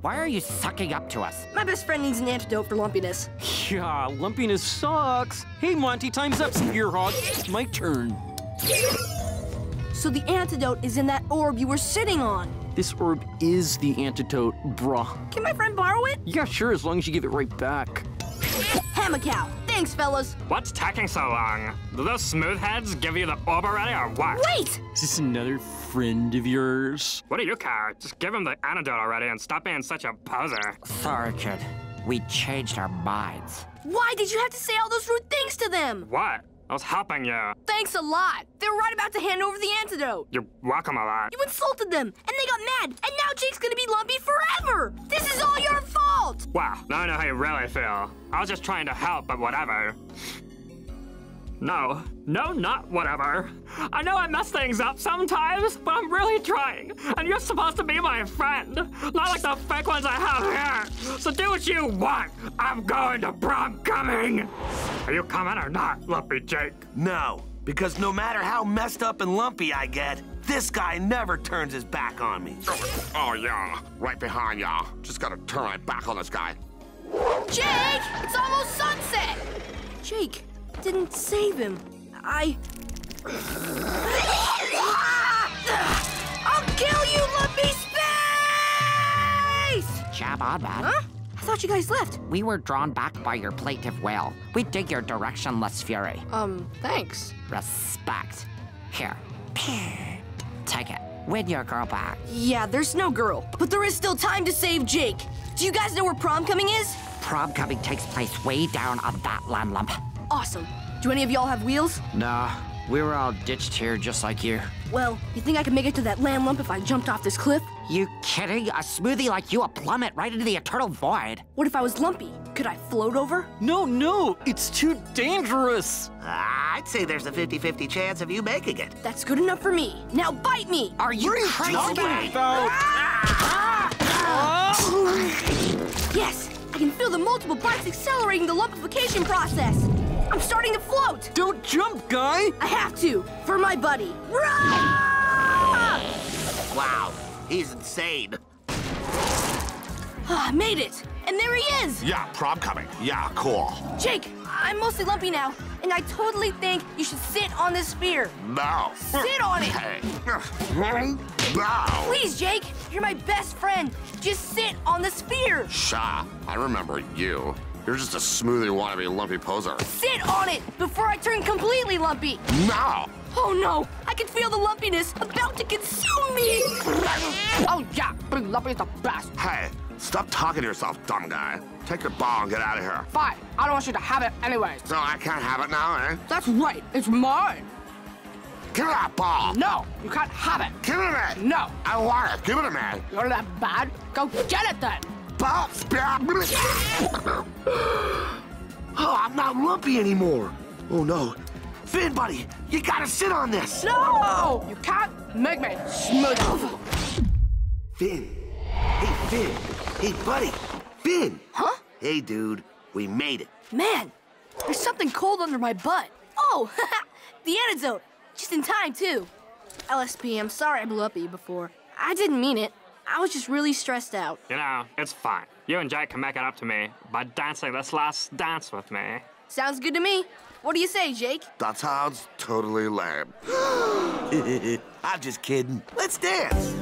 Why are you sucking up to us? My best friend needs an antidote for lumpiness. Yeah, lumpiness sucks. Hey, Monty, time's up, Spearhawk. My turn. So the antidote is in that orb you were sitting on. This orb is the antidote, bruh. Can my friend borrow it? Yeah, sure, as long as you give it right back. Hamacow. Thanks, fellas. What's taking so long? Do those smooth heads give you the orb already or what? Wait! Is this another friend of yours? What do you care? Just give him the antidote already and stop being such a poser. Sorry, kid. We changed our minds. Why did you have to say all those rude things to them? What? I was helping you. Thanks a lot. They were right about to hand over the antidote. You're welcome a lot. You insulted them, and they got mad, and now Jake's gonna be lumpy forever. This is all your fault. Wow, now I know how you really feel. I was just trying to help, but whatever. No, no, not whatever. I know I mess things up sometimes, but I'm really trying. And you're supposed to be my friend, not like the fake ones I have here. So do what you want. I'm going to prom coming. Are you coming or not, Lumpy Jake? No, because no matter how messed up and lumpy I get, this guy never turns his back on me. Oh, oh yeah. Right behind ya. Just gotta turn my back on this guy. Jake, it's almost sunset. Jake, didn't save him. I. I'll kill you, Lumpy Space! Jab on, man. Huh? I thought you guys left. We were drawn back by your plaintive wail. We dig your directionless fury. Um, thanks. Respect. Here. Take it. Win your girl back. Yeah, there's no girl, but there is still time to save Jake. Do you guys know where prom coming is? Prom coming takes place way down on that land lump. Awesome. Do any of y'all have wheels? Nah, we were all ditched here just like you. Well, you think I could make it to that land lump if I jumped off this cliff? You kidding? A smoothie like you a plummet right into the eternal void. What if I was lumpy? Could I float over? No, no, it's too dangerous. Ah, I'd say there's a 50-50 chance of you making it. That's good enough for me. Now bite me! Are you crazy? Ah! Yes! I can feel the multiple bites accelerating the lumpification process. I'm starting to float. Don't jump, guy. I have to, for my buddy. Wow, he's insane. Ah, made it! And there he is! Yeah, prom coming. Yeah, cool. Jake, I'm mostly lumpy now, and I totally think you should sit on this sphere. No. Sit on it! Hey. No. Please, Jake, you're my best friend. Just sit on the sphere. Sha, I remember you. You're just a smoothie wannabe lumpy poser. Sit on it before I turn completely lumpy. No. Oh no, I can feel the lumpiness about to consume me. oh yeah, being lumpy is the best. Hey, stop talking to yourself, dumb guy. Take your ball and get out of here. Fine, I don't want you to have it anyways. So I can't have it now, eh? That's right, it's mine. Give me that ball. No, you can't have it. Give it to me. No. I want it. Give it to me. You're that bad? Go get it then. Oh, I'm not lumpy anymore. Oh no. Finn, buddy, you gotta sit on this. No! You can't make me smooth. Finn. Hey, Finn. Hey, buddy. Finn. Huh? Hey, dude. We made it. Man, there's something cold under my butt. Oh, the antidote. Just in time, too. LSP, I'm sorry I blew up at you before. I didn't mean it. I was just really stressed out. You know, it's fine. You and Jake can make it up to me by dancing this last dance with me. Sounds good to me. What do you say, Jake? That sounds totally lame. I'm just kidding. Let's dance.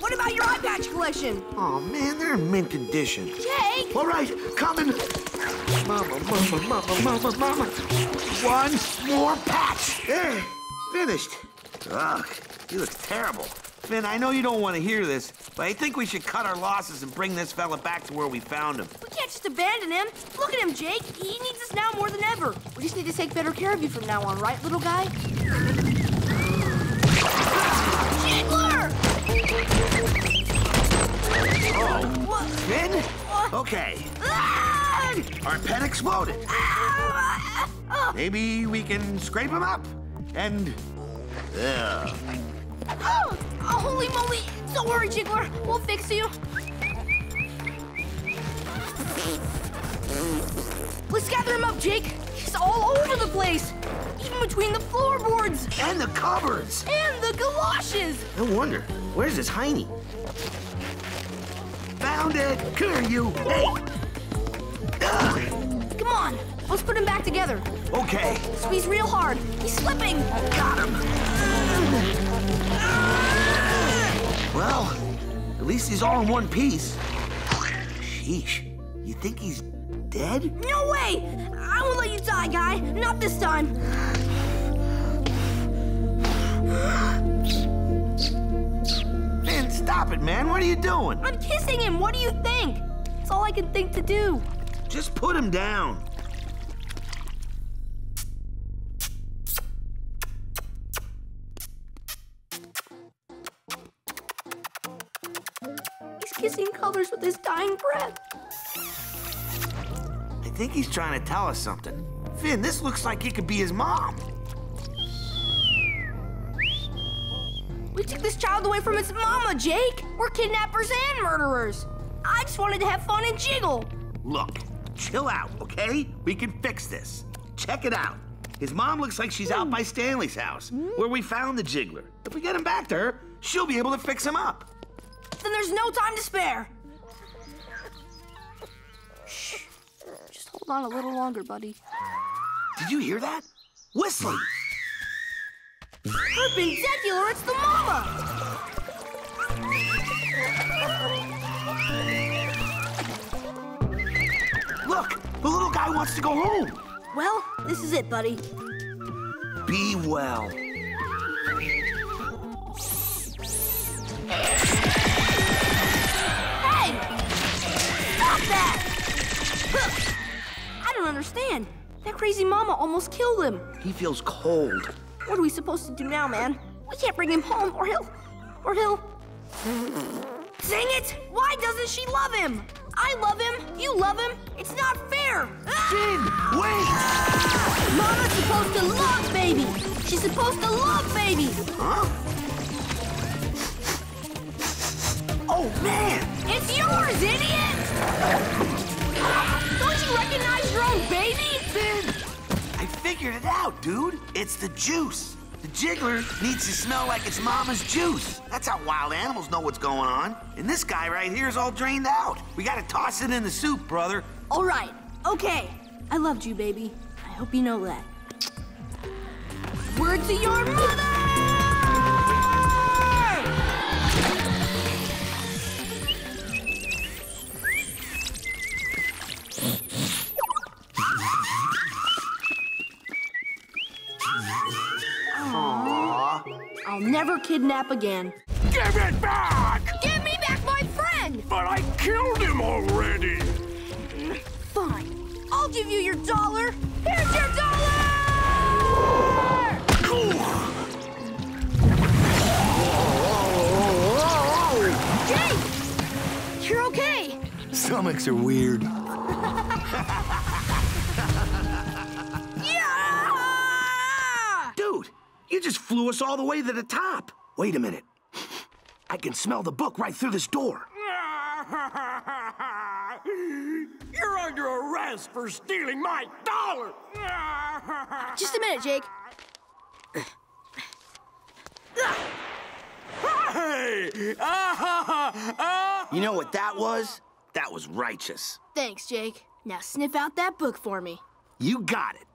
What about your eye patch collection? Oh man, they're in mint condition. Jake! All right, coming. Mama, mama, mama, mama, mama. One more patch. There, finished. Ugh, he looks terrible. Finn, I know you don't want to hear this, but I think we should cut our losses and bring this fella back to where we found him. We can't just abandon him. Look at him, Jake. He needs us now more than ever. We just need to take better care of you from now on, right, little guy? Jiggler! Oh, What? Finn? Okay, Ah! our pet exploded. Ah! Maybe we can scrape him up and. Ugh. Oh, holy moly! Don't worry, Jiggler. We'll fix you. Let's gather him up, Jake. He's all over the place, even between the floorboards And the cupboards. and the galoshes. No wonder. Where's his hiney? Found it. Come here, you. Hey. Ugh. Come on, let's put him back together. Okay. Squeeze real hard. He's slipping. Got him. Well, at least he's all in one piece. Sheesh. You think he's dead? No way! I won't let you die, guy. Not this time. Finn, stop it, man. What are you doing? I'm kissing him. What do you think? It's all I can think to do. Just put him down. Kissing colors with his dying breath. I think he's trying to tell us something. Finn, this looks like it could be his mom. We took this child away from its mama, Jake. We're kidnappers and murderers. I just wanted to have fun and jiggle. Look, chill out, okay? We can fix this. Check it out. His mom looks like she's out by Stanley's house, where we found the jiggler. If we get him back to her, she'll be able to fix him up. There's no time to spare. Shh. Just hold on a little longer, buddy. Did you hear that? Whistling. Perpendicular, it's the mama! Look, the little guy wants to go home. Well, this is it, buddy. Be well. I don't understand. That crazy mama almost killed him. He feels cold. What are we supposed to do now, man? We can't bring him home, or he'll. or he'll. Dang it! Why doesn't she love him? I love him, you love him. It's not fair. Finn, wait! Mama's supposed to love baby. She's supposed to love baby. Huh? Oh, man! It's yours, idiot! Recognize your own baby? Finn! I figured it out, dude. It's the juice. The jiggler needs to smell like its mama's juice. That's how wild animals know what's going on. And this guy right here is all drained out. We gotta toss it in the soup, brother. All right, okay. I loved you, baby. I hope you know that. Word to your mother! Kidnap again. Give it back! Give me back my friend! But I killed him already! Fine. I'll give you your dollar. Here's your dollar! Jake! You're okay. Stomachs are weird. Yeah! Dude, you just flew us all the way to the top. Wait a minute. I can smell the book right through this door. You're under arrest! for stealing my dollar! Just a minute, Jake. Hey! You know what that was? That was righteous. Thanks, Jake. Now sniff out that book for me. You got it.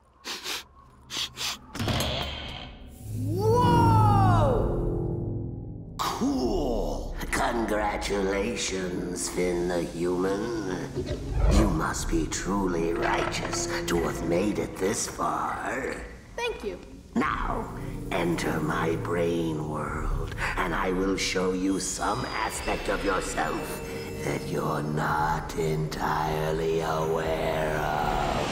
Congratulations, Finn the human. You must be truly righteous to have made it this far. Thank you. Now, enter my brain world, and I will show you some aspect of yourself that you're not entirely aware of.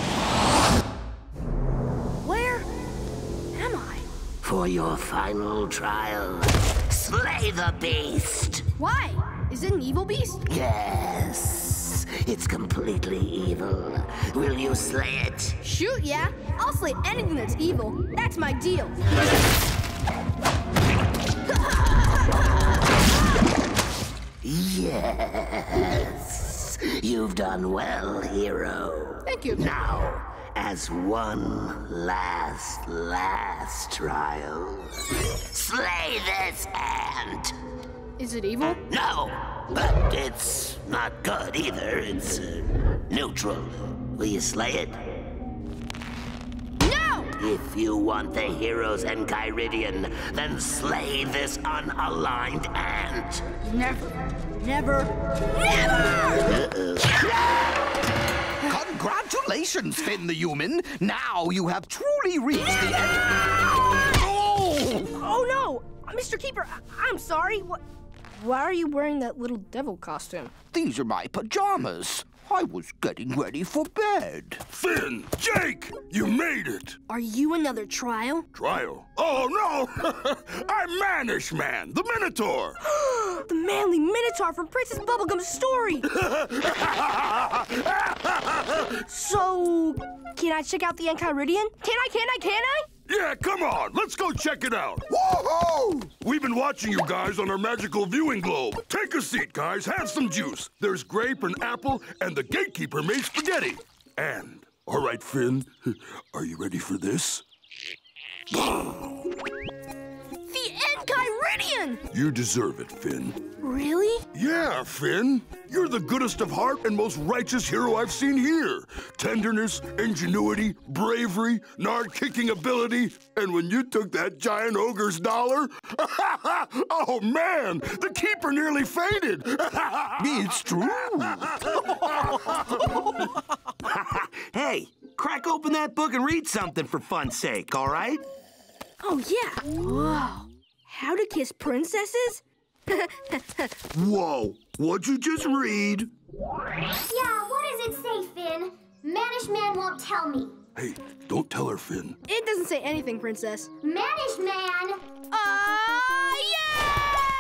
Where am I? For your final trial, slay the beast! Why? Is it an evil beast? Yes, it's completely evil. Will you slay it? Shoot, yeah. I'll slay anything that's evil. That's my deal. Yes. You've done well, hero. Thank you. Now, as one last, last trial, slay this ant. Is it evil? No, but it's not good either. It's uh, neutral. Will you slay it? No! If you want the heroes Enchiridion, then slay this unaligned ant. Never. Never. Never! Uh-oh. Congratulations, Finn the human. Now you have truly reached the end. Oh! Oh no! Mr. Keeper, I- I'm sorry. What? Why are you wearing that little devil costume? These are my pajamas. I was getting ready for bed. Finn! Jake! You made it! Are you another trial? Trial? Oh, no! I'm Mannish Man, the Minotaur! the manly Minotaur from Princess Bubblegum's story! so, can I check out the Enchiridion? Can I, can I, can I? Yeah, come on, let's go check it out. Woohoo! We've been watching you guys on our magical viewing globe. Take a seat, guys. Have some juice. There's grape and apple, and the gatekeeper made spaghetti. And, all right, Finn, are you ready for this? The Enchiridion! You deserve it, Finn. Really? Yeah, Finn. You're the goodest of heart and most righteous hero I've seen here. Tenderness, ingenuity, bravery, nard kicking ability. And when you took that giant ogre's dollar, oh man, the keeper nearly fainted. Me it's true. hey, crack open that book and read something for fun's sake, all right? Oh, yeah. Whoa. How to kiss princesses? Whoa, what'd you just read? Yeah, what does it say, Finn? Mannish Man won't tell me. Hey, don't tell her, Finn. It doesn't say anything, princess. Mannish Man! Ah, uh, yeah!